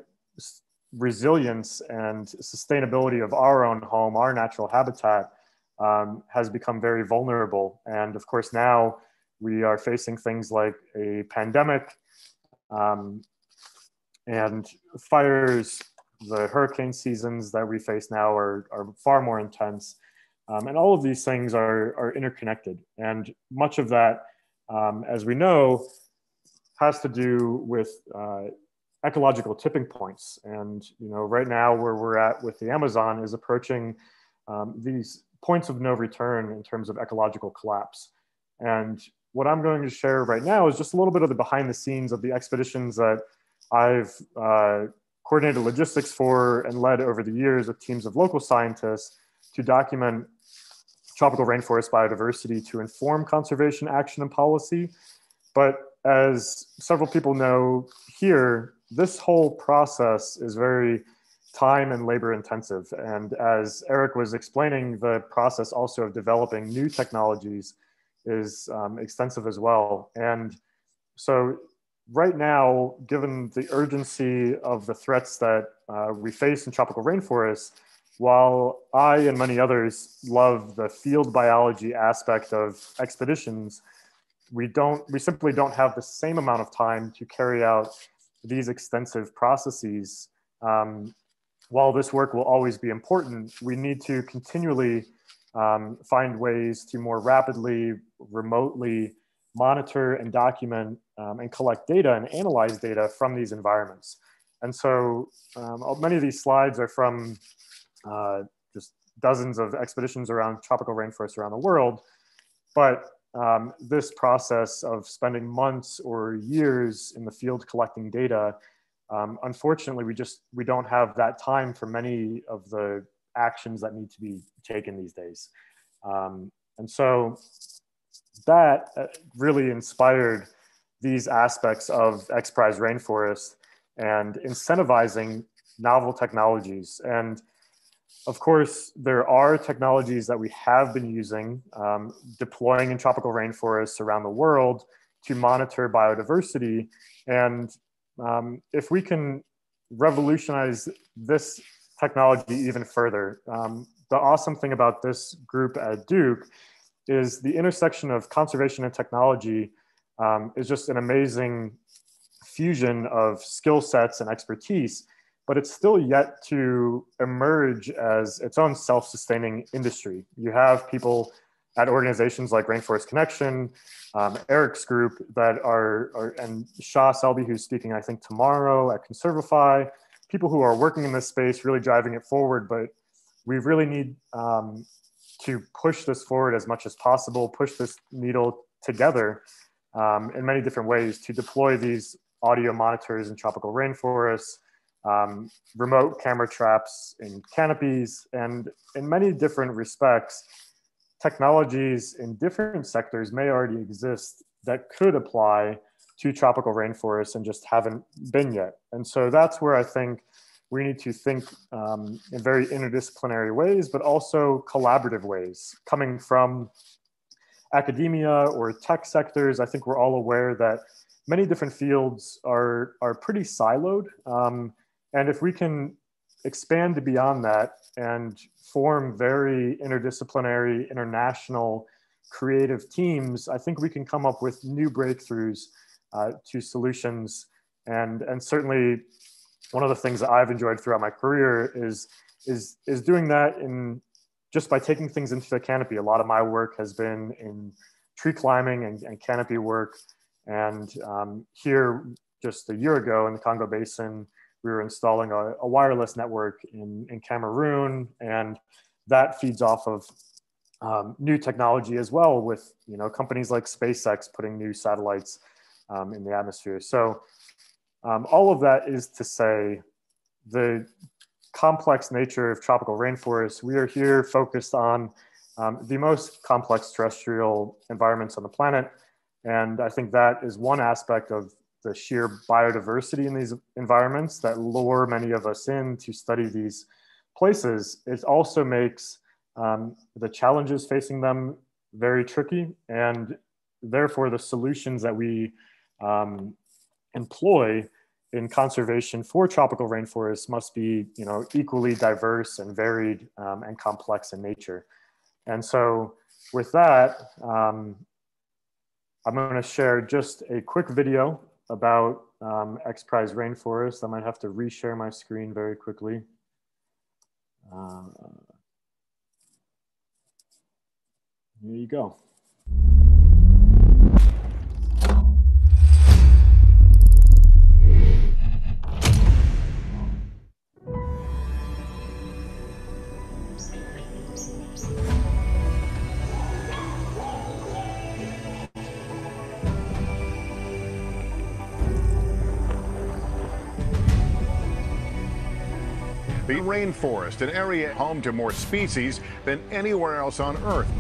resilience and sustainability of our own home, our natural habitat, um, has become very vulnerable. And of course, now we are facing things like a pandemic um, and fires, the hurricane seasons that we face now are, are far more intense. Um, and all of these things are, are interconnected. And much of that, um, as we know, has to do with uh, ecological tipping points. And you know, right now where we're at with the Amazon is approaching um, these points of no return in terms of ecological collapse. And what I'm going to share right now is just a little bit of the behind the scenes of the expeditions that I've uh, coordinated logistics for and led over the years with teams of local scientists to document tropical rainforest biodiversity to inform conservation action and policy. But as several people know here, this whole process is very time and labor intensive. And as Eric was explaining, the process also of developing new technologies is um, extensive as well. And so right now, given the urgency of the threats that uh, we face in tropical rainforests, while I and many others love the field biology aspect of expeditions, we don't, we simply don't have the same amount of time to carry out these extensive processes. Um, while this work will always be important, we need to continually um, find ways to more rapidly, remotely monitor and document um, and collect data and analyze data from these environments. And so um, many of these slides are from uh, just dozens of expeditions around tropical rainforests around the world. But um, this process of spending months or years in the field collecting data, um, unfortunately, we just we don't have that time for many of the actions that need to be taken these days. Um, and so that uh, really inspired these aspects of XPRIZE Rainforest and incentivizing novel technologies. And of course, there are technologies that we have been using, um, deploying in tropical rainforests around the world to monitor biodiversity. And um, if we can revolutionize this technology even further, um, the awesome thing about this group at Duke is the intersection of conservation and technology um, is just an amazing fusion of skill sets and expertise, but it's still yet to emerge as its own self-sustaining industry. You have people at organizations like Rainforest Connection, um, Eric's group that are, are, and Shah Selbe, who's speaking, I think, tomorrow at Conservify, people who are working in this space, really driving it forward. But we really need um, to push this forward as much as possible, push this needle together um, in many different ways to deploy these audio monitors in tropical rainforests, um, remote camera traps in canopies, and in many different respects, technologies in different sectors may already exist that could apply to tropical rainforests and just haven't been yet. And so that's where I think we need to think um, in very interdisciplinary ways, but also collaborative ways coming from academia or tech sectors. I think we're all aware that many different fields are, are pretty siloed. Um, and if we can expand to beyond that and form very interdisciplinary, international, creative teams, I think we can come up with new breakthroughs uh, to solutions. And, and certainly one of the things that I've enjoyed throughout my career is is is doing that in just by taking things into the canopy. A lot of my work has been in tree climbing and, and canopy work. And um, here, just a year ago in the Congo Basin, we were installing a, a, wireless network in, in Cameroon, and that feeds off of um, new technology as well, with you know companies like SpaceX putting new satellites um, in the atmosphere. So um, all of that is to say the complex nature of tropical rainforests. We are here focused on um, the most complex terrestrial environments on the planet. And I think that is one aspect of the sheer biodiversity in these environments that lure many of us in to study these places. It also makes um, the challenges facing them very tricky and therefore the solutions that we um, employ in conservation for tropical rainforests must be you know equally diverse and varied um, and complex in nature and so with that um, i'm going to share just a quick video about um, XPRIZE rainforest. I might have to reshare my screen very quickly. Uh, here you go the rainforest, an area home to more species than anywhere else on Earth.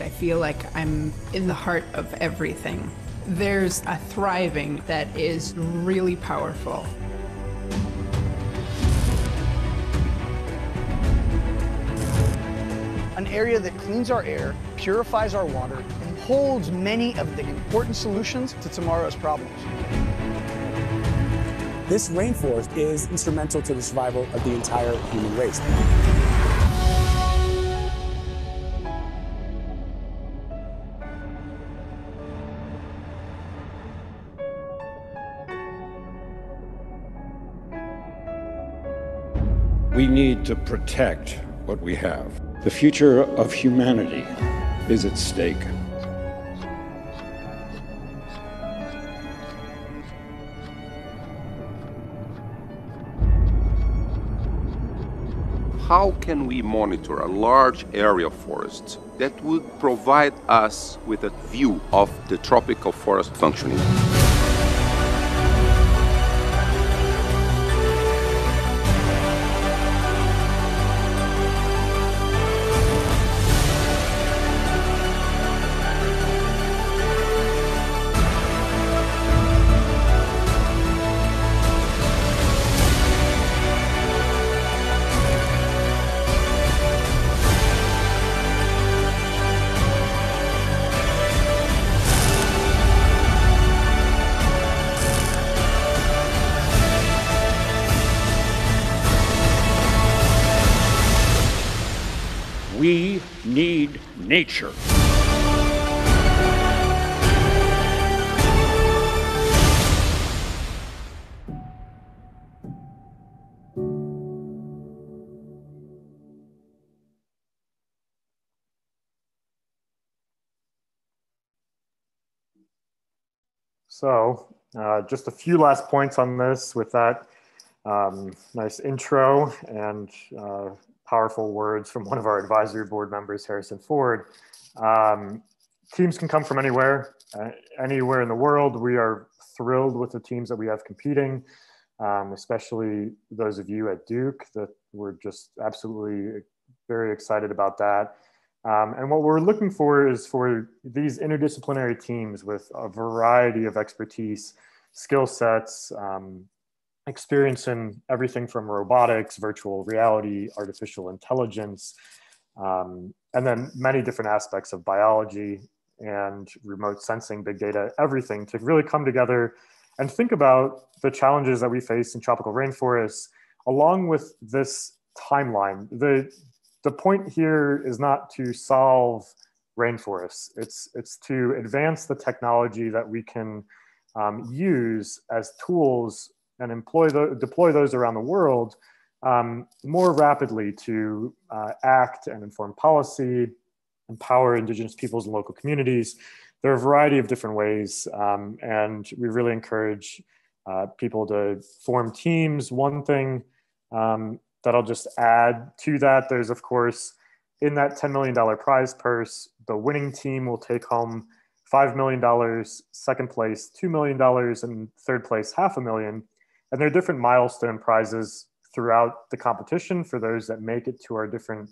I feel like I'm in the heart of everything. There's a thriving that is really powerful. An area that cleans our air, purifies our water, and holds many of the important solutions to tomorrow's problems. This rainforest is instrumental to the survival of the entire human race. We need to protect what we have. The future of humanity is at stake. How can we monitor a large area of forests that would provide us with a view of the tropical forest functioning? Nature. So uh, just a few last points on this with that um, nice intro and uh, powerful words from one of our advisory board members, Harrison Ford. Um, teams can come from anywhere, uh, anywhere in the world. We are thrilled with the teams that we have competing, um, especially those of you at Duke that we're just absolutely very excited about that. Um, and what we're looking for is for these interdisciplinary teams with a variety of expertise, skill sets, um, experience in everything from robotics, virtual reality, artificial intelligence, um, and then many different aspects of biology and remote sensing, big data, everything to really come together and think about the challenges that we face in tropical rainforests along with this timeline. The, the point here is not to solve rainforests. It's, it's to advance the technology that we can um, use as tools and employ the, deploy those around the world um, more rapidly to uh, act and inform policy, empower indigenous peoples and local communities. There are a variety of different ways, um, and we really encourage uh, people to form teams. One thing um, that I'll just add to that. There's, of course, in that $10 million prize purse, the winning team will take home $5 million, second place, $2 million, and third place, half a million. And there are different milestone prizes throughout the competition for those that make it to our different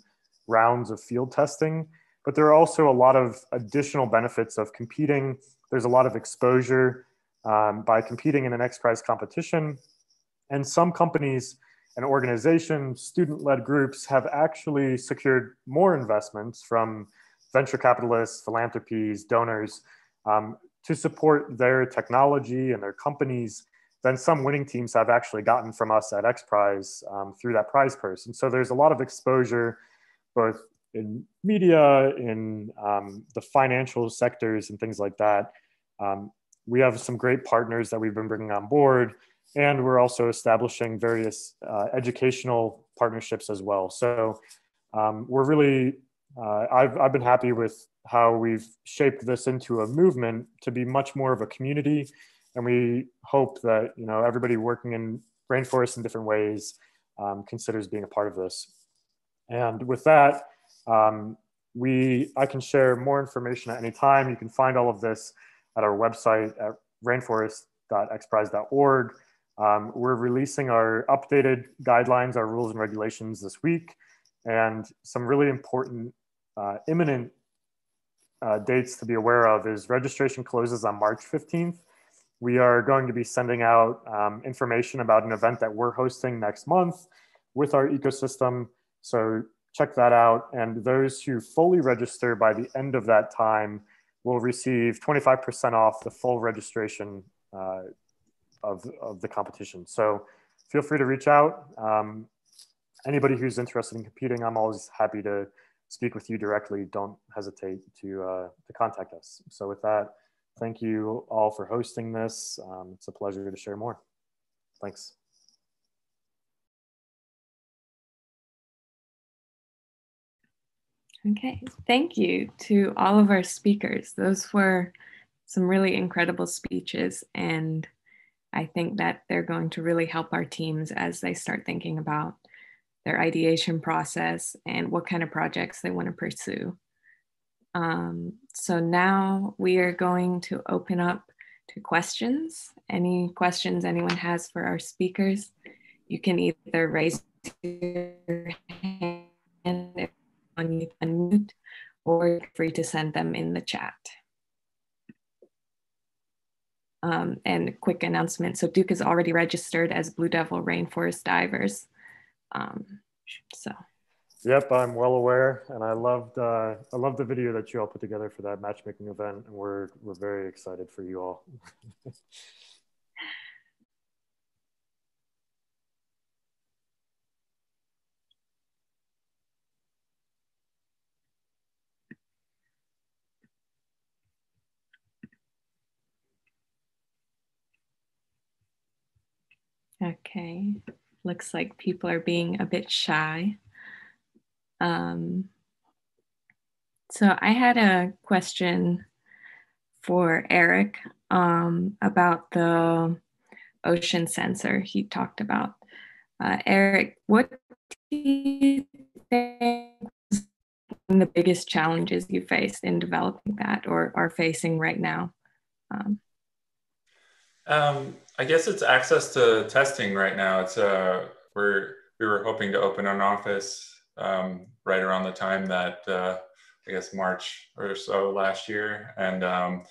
rounds of field testing. But there are also a lot of additional benefits of competing. There's a lot of exposure um, by competing in an X Prize competition. And some companies and organizations, student-led groups have actually secured more investments from venture capitalists, philanthropies, donors um, to support their technology and their companies than some winning teams have actually gotten from us at X Prize um, through that prize purse. And so there's a lot of exposure both in media, in um, the financial sectors, and things like that. Um, we have some great partners that we've been bringing on board and we're also establishing various uh, educational partnerships as well. So um, we're really, uh, I've, I've been happy with how we've shaped this into a movement to be much more of a community. And we hope that, you know, everybody working in rainforests in different ways um, considers being a part of this. And with that, um, we, I can share more information at any time. You can find all of this at our website at rainforest.xprize.org. Um, we're releasing our updated guidelines, our rules and regulations this week, and some really important uh, imminent uh, dates to be aware of is registration closes on March 15th. We are going to be sending out um, information about an event that we're hosting next month with our ecosystem. So check that out. And those who fully register by the end of that time will receive 25% off the full registration uh, of, of the competition. So feel free to reach out. Um, anybody who's interested in competing, I'm always happy to speak with you directly. Don't hesitate to, uh, to contact us. So with that, thank you all for hosting this. Um, it's a pleasure to share more. Thanks. Okay, thank you to all of our speakers. Those were some really incredible speeches and I think that they're going to really help our teams as they start thinking about their ideation process and what kind of projects they want to pursue. Um, so now we are going to open up to questions. Any questions anyone has for our speakers, you can either raise your hand if on unmute or free to send them in the chat. Um, and quick announcement. So Duke is already registered as Blue Devil Rainforest Divers. Um, so. Yep, I'm well aware, and I loved uh, I loved the video that you all put together for that matchmaking event, and we're we're very excited for you all. Okay, looks like people are being a bit shy. Um, so I had a question for Eric um, about the ocean sensor he talked about. Uh, Eric, what do you think the biggest challenges you faced in developing that or are facing right now? Um, um, I guess it's access to testing right now. It's uh, we're we were hoping to open an office um, right around the time that uh, I guess March or so last year, and um,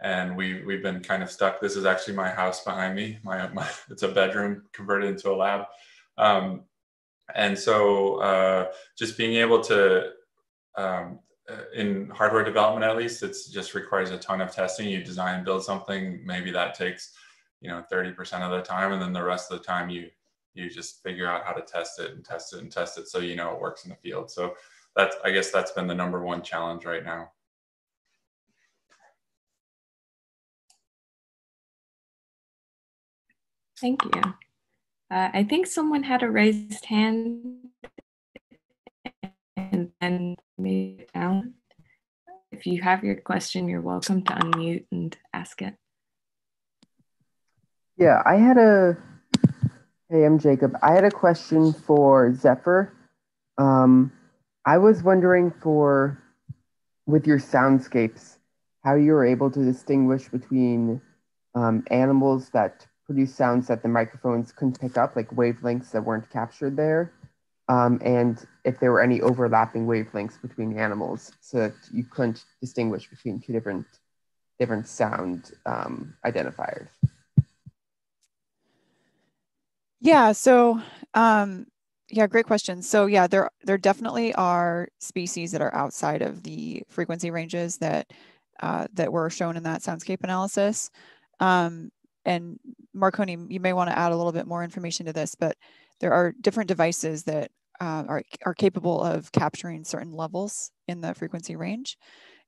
and we we've been kind of stuck. This is actually my house behind me. My, my it's a bedroom converted into a lab, um, and so uh, just being able to um, uh, in hardware development at least, it just requires a ton of testing. You design build something, maybe that takes you know 30% of the time and then the rest of the time you you just figure out how to test it and test it and test it so you know it works in the field. So that's i guess that's been the number one challenge right now. Thank you. Uh, i think someone had a raised hand and then made it down. If you have your question you're welcome to unmute and ask it. Yeah, I had a. Hey, I'm Jacob. I had a question for Zephyr. Um, I was wondering for, with your soundscapes, how you were able to distinguish between um, animals that produce sounds that the microphones couldn't pick up, like wavelengths that weren't captured there, um, and if there were any overlapping wavelengths between animals, so that you couldn't distinguish between two different different sound um, identifiers. Yeah. So, um, yeah, great question. So, yeah, there there definitely are species that are outside of the frequency ranges that uh, that were shown in that soundscape analysis. Um, and Marconi, you may want to add a little bit more information to this, but there are different devices that uh, are are capable of capturing certain levels in the frequency range.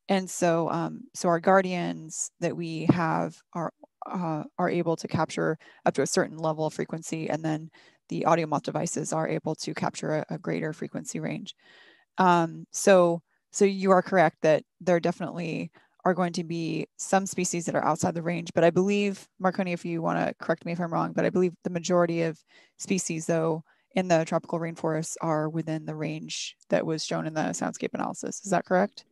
And so, um, so our guardians that we have are uh, are able to capture up to a certain level of frequency, and then the AudioMoth devices are able to capture a, a greater frequency range. Um, so, so you are correct that there definitely are going to be some species that are outside the range, but I believe, Marconi, if you want to correct me if I'm wrong, but I believe the majority of species, though, in the tropical rainforests are within the range that was shown in the soundscape analysis. Is that correct?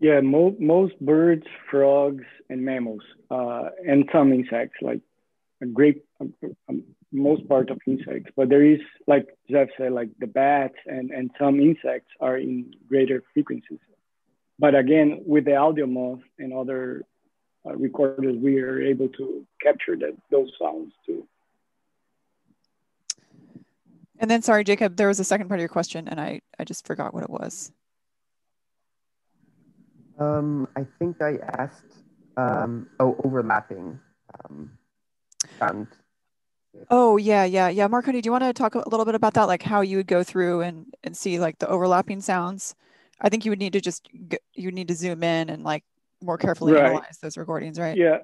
Yeah, mo- most birds, frogs, and mammals, uh, and some insects like a great um, um, most part of insects, but there is like Jeff said, like the bats and and some insects are in greater frequencies. But again, with the AudioMoth and other uh, recorders, we are able to capture that those sounds too. And then, sorry, Jacob, there was a second part of your question, and I I just forgot what it was. Um, I think I asked um, oh overlapping um, sound. Oh yeah, yeah, yeah. Marconi, do you want to talk a little bit about that, like how you would go through and and see like the overlapping sounds? I think you would need to just you need to zoom in and like more carefully right. analyze those recordings, right? Yeah,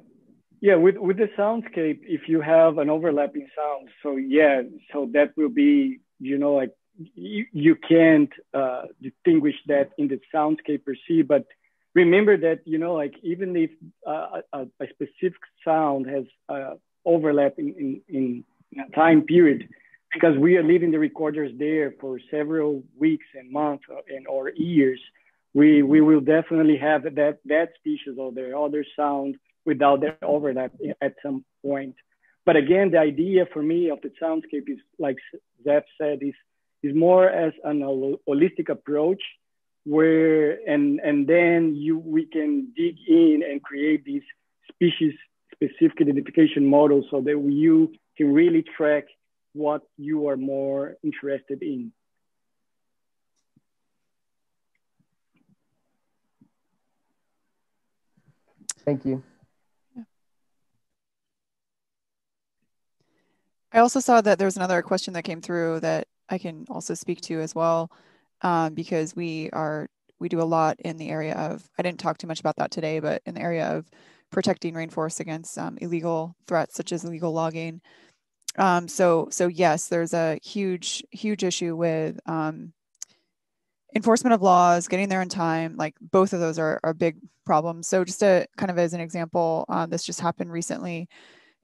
yeah. With with the soundscape, if you have an overlapping sound, so yeah, so that will be you know like you, you can't uh, distinguish that in the soundscape per se, but remember that you know like even if uh, a, a, specific sound has uh, overlap in, in, in, a time period because we are leaving the recorders there for several weeks and months and or years we we will definitely have that that species or the other sound without that overlap at some point. But again the idea for me of the soundscape is like Zeph said is is more as an holistic approach where and and then you we can dig in and create these species specific identification models so that you can really track what you are more interested in. Thank you. I also saw that there was another question that came through that I can also speak to as well um, because we are we do a lot in the area of I didn't talk too much about that today, but in the area of protecting rainforests against um, illegal threats such as illegal logging. Um, so so yes, there's a huge huge issue with um, enforcement of laws, getting there in time. Like both of those are, are big problems. So just to kind of as an example, um, this just happened recently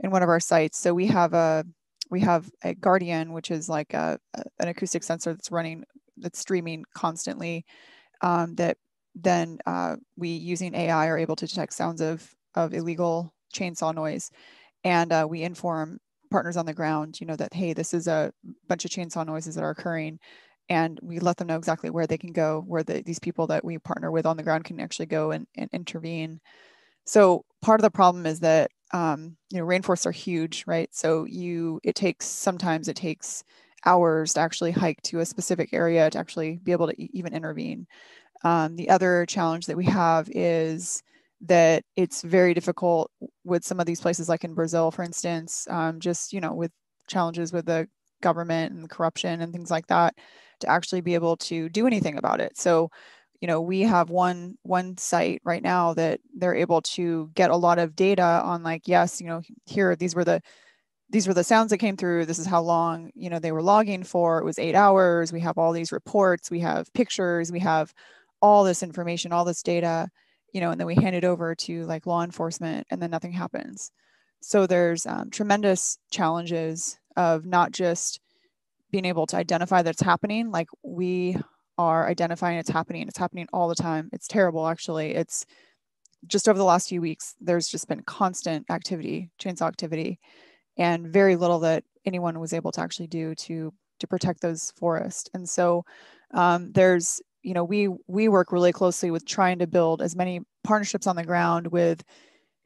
in one of our sites. So we have a we have a Guardian, which is like a, a, an acoustic sensor that's running that's streaming constantly um, that then uh, we using AI are able to detect sounds of, of illegal chainsaw noise. And uh, we inform partners on the ground, you know, that, hey, this is a bunch of chainsaw noises that are occurring. And we let them know exactly where they can go, where the, these people that we partner with on the ground can actually go and, and intervene. So part of the problem is that um, you know rainforests are huge, right? So you it takes sometimes it takes hours to actually hike to a specific area to actually be able to even intervene. Um, the other challenge that we have is that it's very difficult with some of these places, like in Brazil, for instance, um, just you know with challenges with the government and corruption and things like that, to actually be able to do anything about it. So you know we have one one site right now that they're able to get a lot of data on like yes you know here these were the these were the sounds that came through. This is how long, you know, they were logging for. It was eight hours. We have all these reports. We have pictures. We have all this information, all this data, you know, and then we hand it over to like law enforcement and then nothing happens. So there's um, tremendous challenges of not just being able to identify that it's happening. Like we are identifying it's happening. It's happening all the time. It's terrible, actually. It's just over the last few weeks, there's just been constant activity, chainsaw activity and very little that anyone was able to actually do to to protect those forests. And so um, there's you know we we work really closely with trying to build as many partnerships on the ground with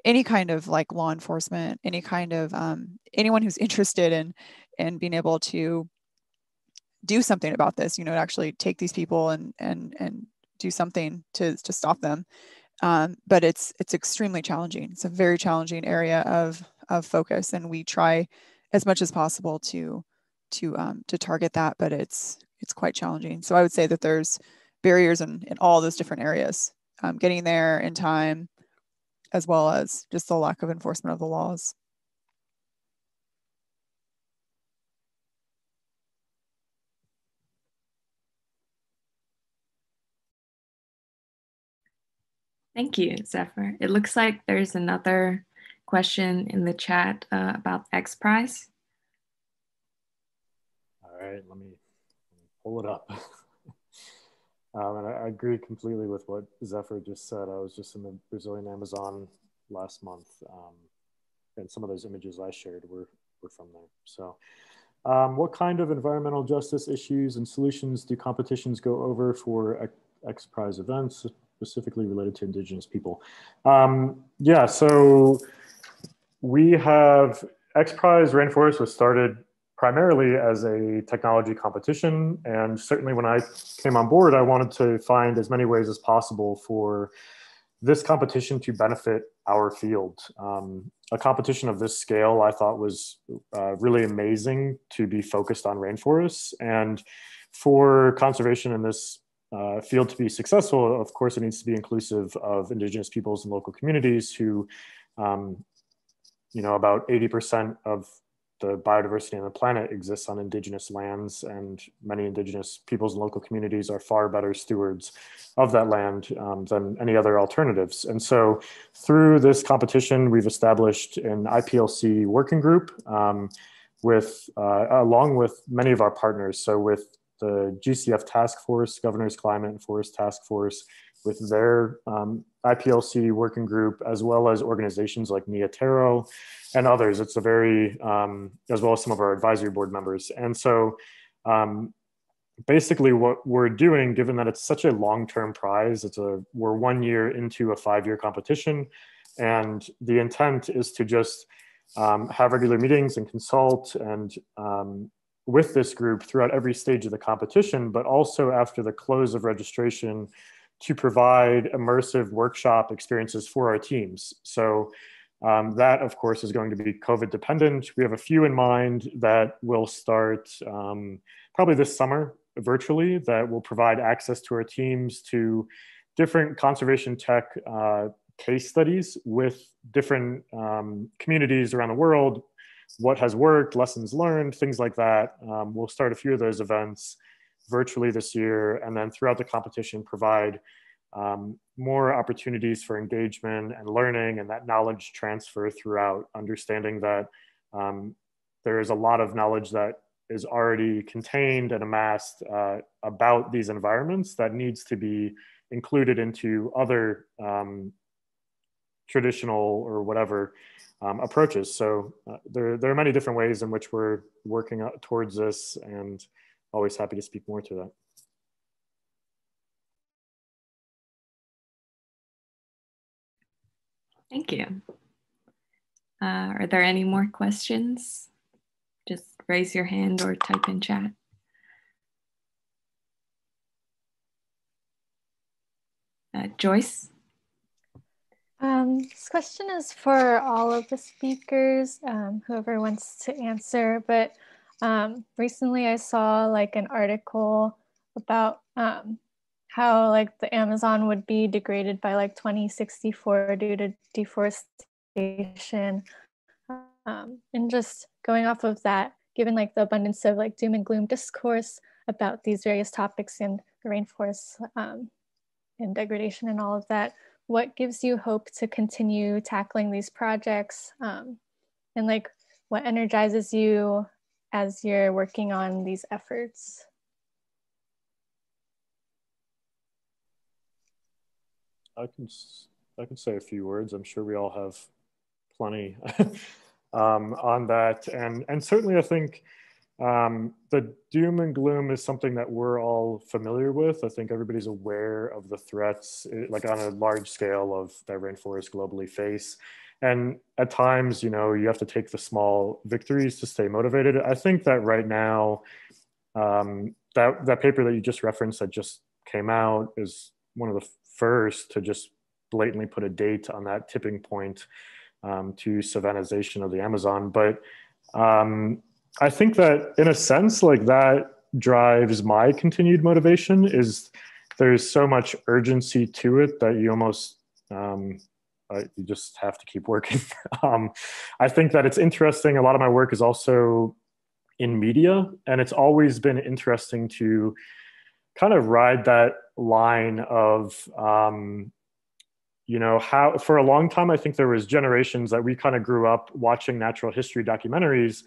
any kind of like law enforcement, any kind of um, anyone who's interested in in being able to do something about this. You know, actually take these people and and and do something to to stop them. Um, but it's it's extremely challenging. It's a very challenging area of of focus and we try as much as possible to to um, to target that but it's it's quite challenging so i would say that there's barriers in, in all those different areas um, getting there in time as well as just the lack of enforcement of the laws Thank you, Zephyr. It looks like there's another question in the chat uh, about X Prize. All right, let me, let me pull it up. um, and I, I, agree completely with what Zephyr just said. I was just in the Brazilian Amazon last month. Um, and some of those images I shared were, were from there. So um, what kind of environmental justice issues and solutions do competitions go over for X Prize events, specifically related to Indigenous people? Um, yeah, so we have X Prize Rainforest was started primarily as a technology competition. And certainly when I came on board, I wanted to find as many ways as possible for this competition to benefit our field. Um, a competition of this scale, I thought was uh, really amazing to be focused on rainforests. And for conservation in this uh, field to be successful, of course, it needs to be inclusive of indigenous peoples and local communities who, um, you know, about 80% of the biodiversity on the planet exists on indigenous lands and many indigenous peoples and local communities are far better stewards of that land um, than any other alternatives. And so through this competition, we've established an IPLC working group um, with, uh, along with many of our partners. So with the GCF Task Force, Governor's Climate and Forest Task Force, with their um, IPLC working group, as well as organizations like Nia Tero and others. It's a very, um, as well as some of our advisory board members. And so um, basically what we're doing, given that it's such a long-term prize, it's a, we're one year into a five-year competition. And the intent is to just um, have regular meetings and consult and um, with this group throughout every stage of the competition, but also after the close of registration, to provide immersive workshop experiences for our teams. So um, that, of course, is going to be COVID dependent. We have a few in mind that will start um, probably this summer virtually that will provide access to our teams to different conservation tech uh, case studies with different um, communities around the world, what has worked, lessons learned, things like that. Um, we'll start a few of those events virtually this year, and then throughout the competition provide um, more opportunities for engagement and learning and that knowledge transfer throughout, understanding that um, there is a lot of knowledge that is already contained and amassed uh, about these environments that needs to be included into other um, traditional or whatever um, approaches. So uh, there, there are many different ways in which we're working towards this and always happy to speak more to that. Thank you. Uh, are there any more questions? Just raise your hand or type in chat. Uh, Joyce? Um, this question is for all of the speakers, um, whoever wants to answer, but um, recently I saw like an article about um, how like the Amazon would be degraded by like 2064 due to deforestation. Um, and just going off of that, given like the abundance of like doom and gloom discourse about these various topics in the rainforest um, and degradation and all of that, what gives you hope to continue tackling these projects? Um, and like what energizes you as you're working on these efforts? I can I can say a few words. I'm sure we all have plenty um, on that, and and certainly I think um, the doom and gloom is something that we're all familiar with. I think everybody's aware of the threats, eh, like on a large scale, of that rainforests globally face and at times you know you have to take the small victories to stay motivated. I think that right now um, that that paper that you just referenced that just came out is one of the first to just blatantly put a date on that tipping point um, to savannahization of the amazon. But um, i think that in a sense like that drives my continued motivation is there's so much urgency to it that you almost um, uh, you just have to keep working. um, I think that it's interesting. A lot of my work is also in media, and it's always been interesting to kind of ride that line of, um, you know, how for a long time, I think there was generations that we kind of grew up watching natural history documentaries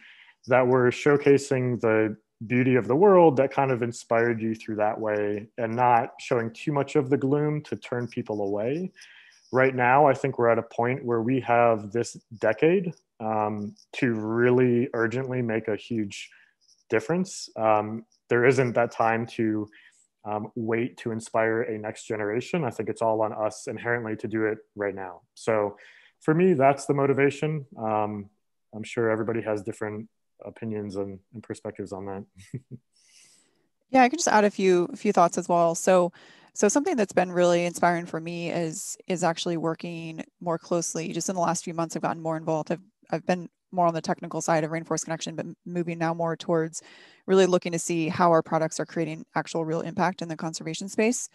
that were showcasing the beauty of the world that kind of inspired you through that way and not showing too much of the gloom to turn people away right now, I think we're at a point where we have this decade um, to really urgently make a huge difference. Um, there isn't that time to um, wait to inspire a next generation. I think it's all on us inherently to do it right now. So for me, that's the motivation. Um, I'm sure everybody has different opinions and, and perspectives on that. yeah, I can just add a few few thoughts as well. So so something that's been really inspiring for me is is actually working more closely. Just in the last few months, I've gotten more involved. I've I've been more on the technical side of Rainforest Connection, but moving now more towards really looking to see how our products are creating actual real impact in the conservation space.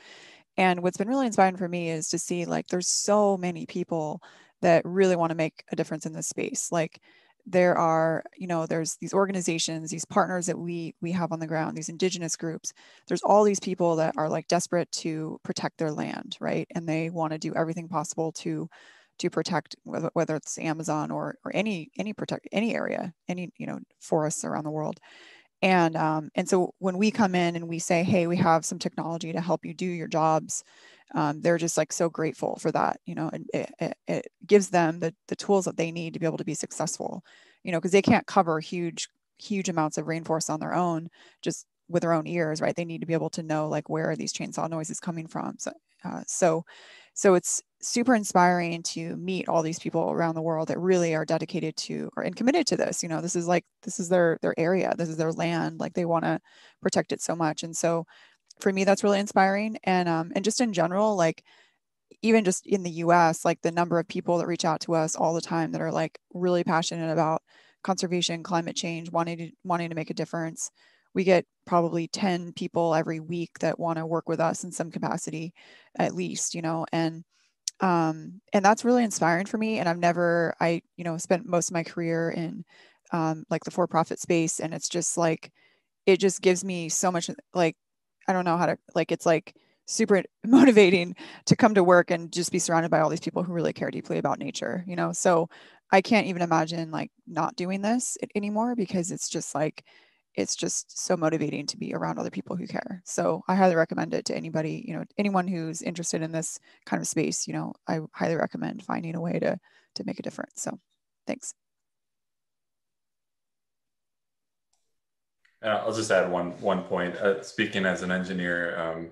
And what's been really inspiring for me is to see like there's so many people that really want to make a difference in this space. Like there are, you know, there's these organizations, these partners that we we have on the ground, these indigenous groups. There's all these people that are like desperate to protect their land, right? And they want to do everything possible to to protect whether, it's Amazon or or any any protect any area, any you know forests around the world. And um, and so when we come in and we say, hey, we have some technology to help you do your jobs, um, they're just like so grateful for that. You know, and it, it, it gives them the the tools that they need to be able to be successful. You know, because they can't cover huge huge amounts of rainforest on their own just with their own ears, right? They need to be able to know like where are these chainsaw noises coming from. So, uh, so, so it's super inspiring to meet all these people around the world that really are dedicated to or and committed to this you know this is like this is their their area this is their land like they want to protect it so much and so for me that's really inspiring. And um and just in general like even just in the US like the number of people that reach out to us all the time that are like really passionate about conservation climate change wanting to wanting to make a difference we get probably 10 people every week that want to work with us in some capacity at least you know? And um, and that's really inspiring for me. And i've never i you know spent most of my career in um, like the for-profit space. And it's just like it just gives me so much like i don't know how to like it's like super motivating to come to work and just be surrounded by all these people who really care deeply about nature you know so i can't even imagine like not doing this anymore because it's just like it's just so motivating to be around other people who care. So I highly recommend it to anybody, you know, anyone who's interested in this kind of space, you know, I highly recommend finding a way to to make a difference. So thanks. Uh, I'll just add one one point. Uh, speaking as an engineer, um,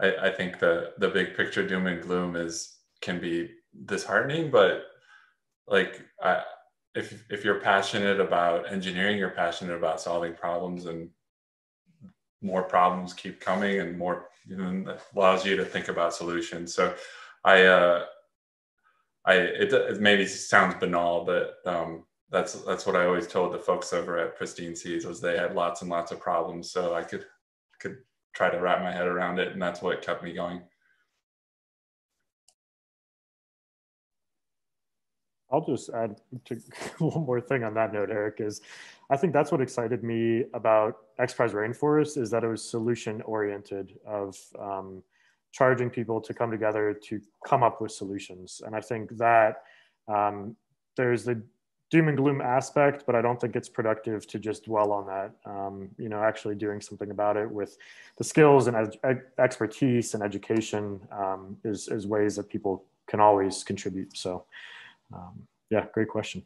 I, I think the the big picture doom and gloom is can be disheartening, but like I, if if you're passionate about engineering, you're passionate about solving problems, and more problems keep coming, and more you know, allows you to think about solutions. So, I uh, I it, it maybe sounds banal, but um, that's that's what I always told the folks over at Pristine Seas was they had lots and lots of problems, so I could could try to wrap my head around it, and that's what kept me going. I'll just add one more thing on that note, Eric, is I think that's what excited me about XPRIZE Rainforest is that it was solution oriented of um, charging people to come together to come up with solutions. And I think that um, there's the doom and gloom aspect, but I don't think it's productive to just dwell on that. Um, you know, actually doing something about it with the skills and ed- expertise and education um, is, is ways that people can always contribute. So um, yeah, great question.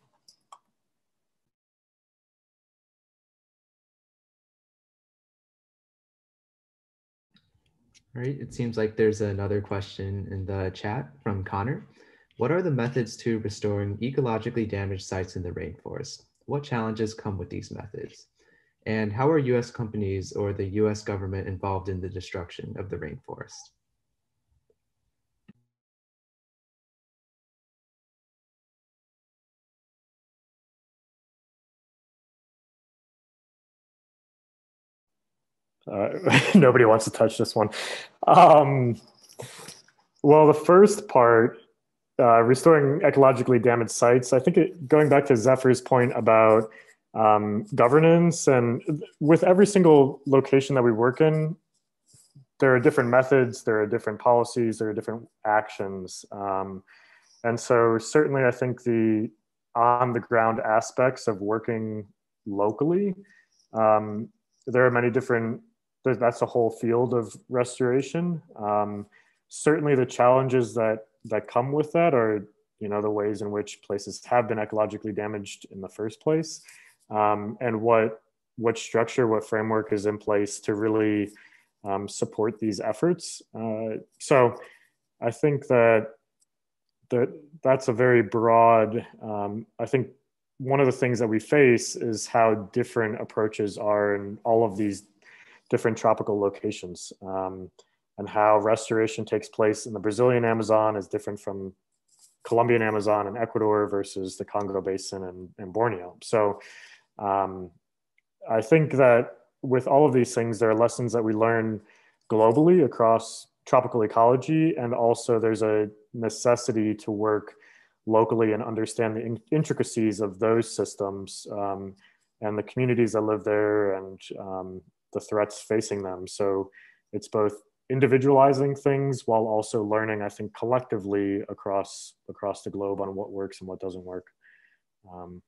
All right, it seems like there's another question in the chat from Connor. What are the methods to restoring ecologically damaged sites in the rainforest? What challenges come with these methods? And how are US companies or the US government involved in the destruction of the rainforest? Uh, nobody wants to touch this one. Um, well, the first part, uh, restoring ecologically damaged sites, I think it, going back to Zephyr's point about um, governance and with every single location that we work in, there are different methods, there are different policies, there are different actions. Um, and so certainly I think the on the ground aspects of working locally, um, there are many different that's a whole field of restoration. Um, certainly, the challenges that that come with that are you know, the ways in which places have been ecologically damaged in the first place, um, and what what structure, what framework is in place to really um, support these efforts. Uh, so I think that that that's a very broad. Um, I think one of the things that we face is how different approaches are in all of these different tropical locations, um, and how restoration takes place in the Brazilian Amazon is different from Colombian Amazon and Ecuador versus the Congo Basin and, and Borneo. So um, I think that with all of these things, there are lessons that we learn globally across tropical ecology, and also there's a necessity to work locally and understand the in- intricacies of those systems um, and the communities that live there and um, the threats facing them. So it's both individualizing things while also learning, I think, collectively across across the globe on what works and what doesn't work. Um,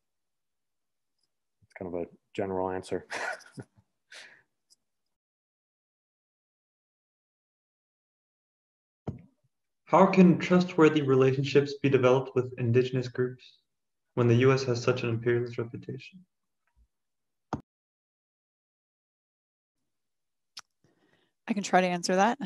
it's kind of a general answer. How can trustworthy relationships be developed with indigenous groups when the US has such an imperialist reputation? I can try to answer that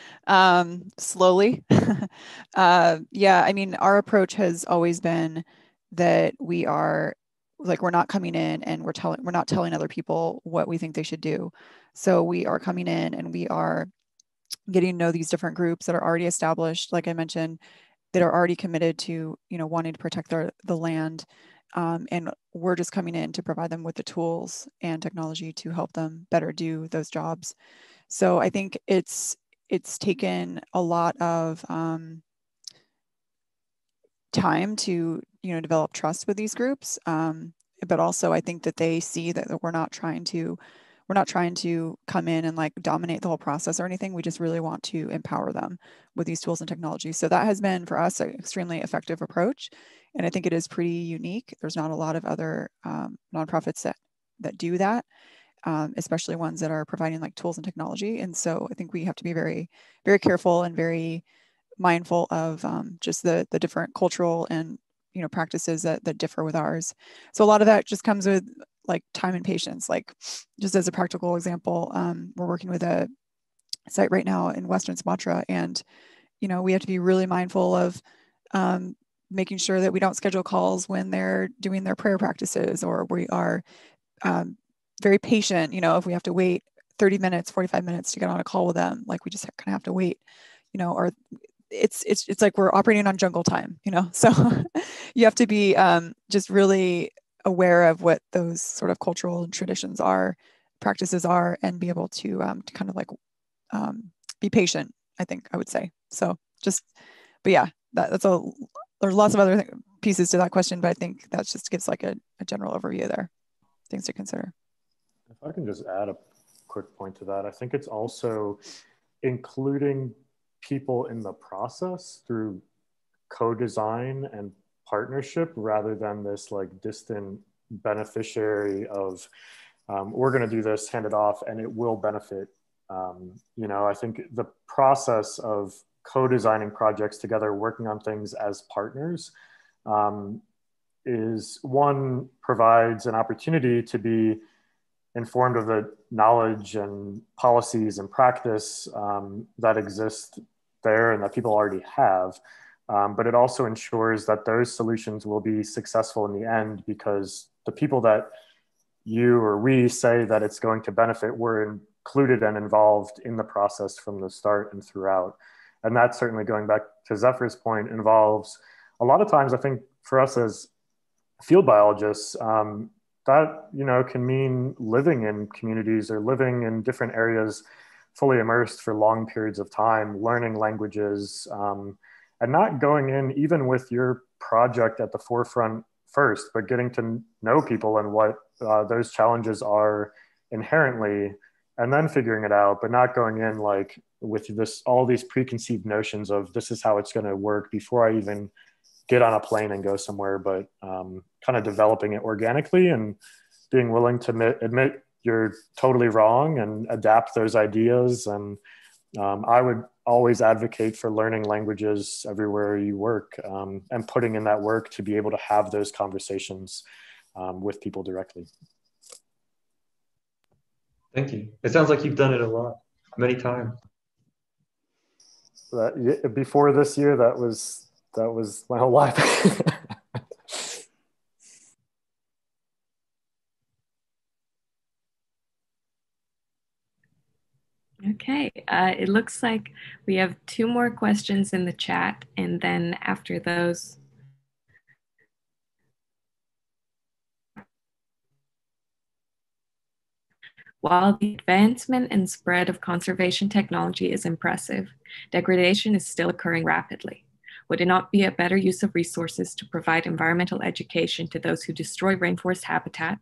um, slowly. uh, yeah, I mean, our approach has always been that we are like we're not coming in and we're telling we're not telling other people what we think they should do. So we are coming in and we are getting to know these different groups that are already established, like I mentioned, that are already committed to you know wanting to protect their the land. Um, and we're just coming in to provide them with the tools and technology to help them better do those jobs. So I think it's it's taken a lot of um, time to you know develop trust with these groups, um, but also I think that they see that, we're not trying to we're not trying to come in and like dominate the whole process or anything. We just really want to empower them with these tools and technology. So that has been for us an extremely effective approach, and I think it is pretty unique. There's not a lot of other um, nonprofits that that do that um, especially ones that are providing like tools and technology. And so I think we have to be very, very careful and very mindful of um, just the the different cultural and you know practices that that differ with ours. So a lot of that just comes with like time and patience. Like just as a practical example, um, we're working with a site right now in Western Sumatra, and you know we have to be really mindful of um, making sure that we don't schedule calls when they're doing their prayer practices or we are um, very patient. You know, if we have to wait 30 minutes, 45 minutes to get on a call with them, like we just kind of have to wait, you know, or it's it's it's like we're operating on jungle time, you know. So you have to be um, just really aware of what those sort of cultural traditions are, practices are, and be able to um, to kind of like um, be patient. I think I would say so. Just, but yeah, that, that's a. There's lots of other pieces to that question, but I think that just gives like a, a general overview there. Things to consider. If I can just add a quick point to that, I think it's also including people in the process through co-design and partnership rather than this like distant beneficiary of um, we're going to do this hand it off and it will benefit um, you know i think the process of co-designing projects together working on things as partners um, is one provides an opportunity to be informed of the knowledge and policies and practice um, that exist there and that people already have. Um, but it also ensures that those solutions will be successful in the end because the people that you or we say that it's going to benefit were included and involved in the process from the start and throughout. And that certainly going back to Zephyr's point involves a lot of times, I think for us as field biologists, um, that you know can mean living in communities or living in different areas fully immersed for long periods of time learning languages um, and not going in even with your project at the forefront first but getting to know people and what uh, those challenges are inherently and then figuring it out but not going in like with this all these preconceived notions of this is how it's going to work before i even get on a plane and go somewhere, but um, kind of developing it organically and being willing to admit, admit, you're totally wrong and adapt those ideas and um, I would always advocate for learning languages everywhere you work um, and putting in that work to be able to have those conversations um, with people directly. Thank you. It sounds like you've done it a lot, many times. That, before this year, that was that was my whole life. Okay, uh, it looks like we have two more questions in the chat, and then after those, While the advancement and spread of conservation technology is impressive, degradation is still occurring rapidly. Would it not be a better use of resources to provide environmental education to those who destroy rainforest habitat,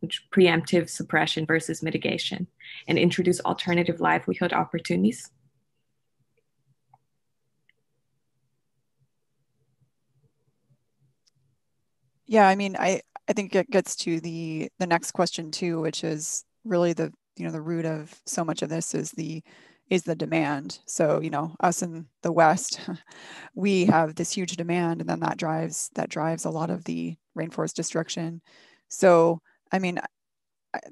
which preemptive suppression versus mitigation, and introduce alternative livelihood opportunities? Yeah, I mean, I, I think it gets to the the next question too, which is really the you know the root of so much of this is the is the demand. So you know us in the West, we have this huge demand, and then that drives that drives a lot of the rainforest destruction. So I mean,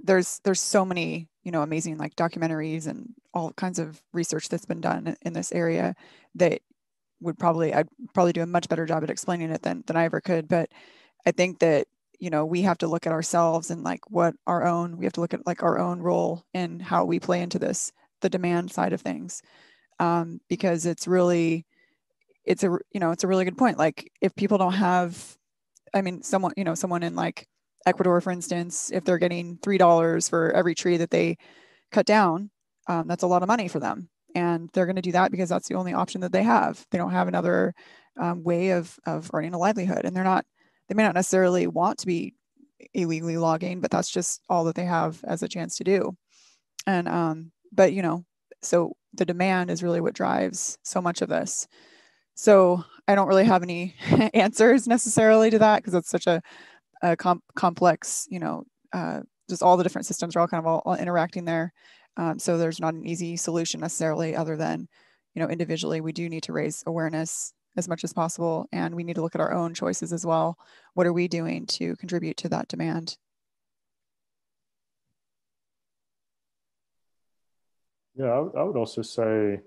there's there's so many you know amazing like documentaries and all kinds of research that's been done in this area that would probably I'd probably do a much better job at explaining it than than I ever could. But I think that you know we have to look at ourselves and like what our own we have to look at like our own role and how we play into this the demand side of things um, because it's really it's a you know it's a really good point. Like if people don't have i mean someone you know someone in like ecuador for instance if they're getting three dollars for every tree that they cut down um, that's a lot of money for them. And they're going to do that because that's the only option that they have. They don't have another um, way of of earning a livelihood. And they're not they may not necessarily want to be illegally logging, but that's just all that they have as a chance to do. And um, but you know, so the demand is really what drives so much of this. So I don't really have any answers necessarily to that because it's such a, a com- complex, you know, uh, just all the different systems are all kind of all, all interacting there. Um, so there's not an easy solution necessarily, other than, you know, individually we do need to raise awareness as much as possible. And we need to look at our own choices as well. What are we doing to contribute to that demand? Yeah, I would also say,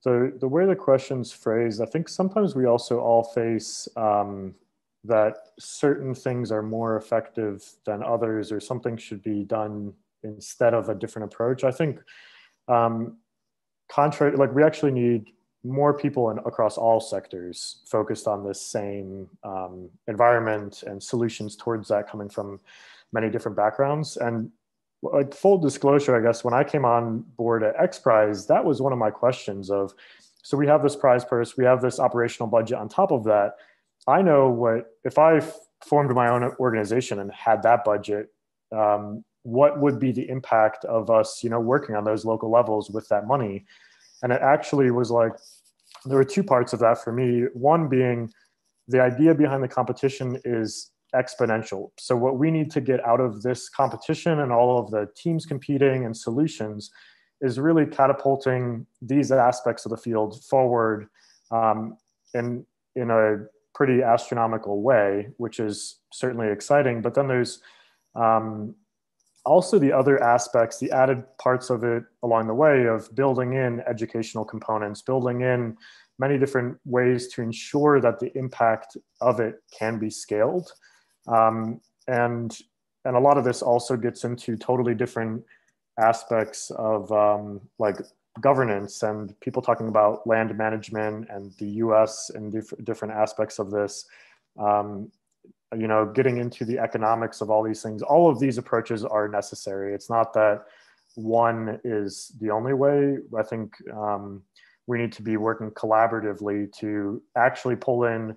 so the way the question's phrased, I think sometimes we also all face um, that certain things are more effective than others or something should be done instead of a different approach. I think um, contrary, like we actually need more people in, across all sectors focused on this same um, environment and solutions towards that coming from many different backgrounds. And like full disclosure, I guess when I came on board at X Prize, that was one of my questions of, so we have this prize purse, we have this operational budget on top of that. I know what, if I formed my own organization and had that budget, um, what would be the impact of us, you know, working on those local levels with that money? And it actually was like, there were two parts of that for me. One being the idea behind the competition is exponential. So, what we need to get out of this competition and all of the teams competing and solutions is really catapulting these aspects of the field forward um, in, in a pretty astronomical way, which is certainly exciting. But then there's um, also the other aspects, the added parts of it along the way of building in educational components, building in many different ways to ensure that the impact of it can be scaled. Um, and, and a lot of this also gets into totally different aspects of um, like governance and people talking about land management and the US and diff different aspects of this. Um, you know, getting into the economics of all these things, all of these approaches are necessary. It's not that one is the only way. I think um, we need to be working collaboratively to actually pull in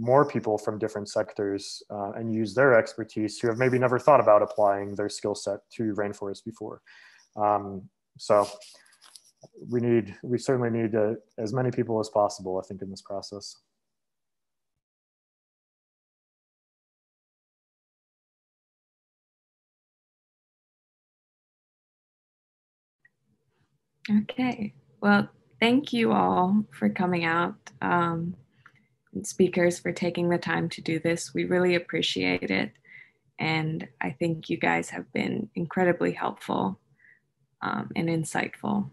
more people from different sectors uh, and use their expertise who have maybe never thought about applying their skill set to rainforest before. Um, so we need, we certainly need uh, as many people as possible, I think, in this process. Okay, Well, thank you all for coming out. Um, speakers for taking the time to do this. We really appreciate it. And I think you guys have been incredibly helpful um, and insightful.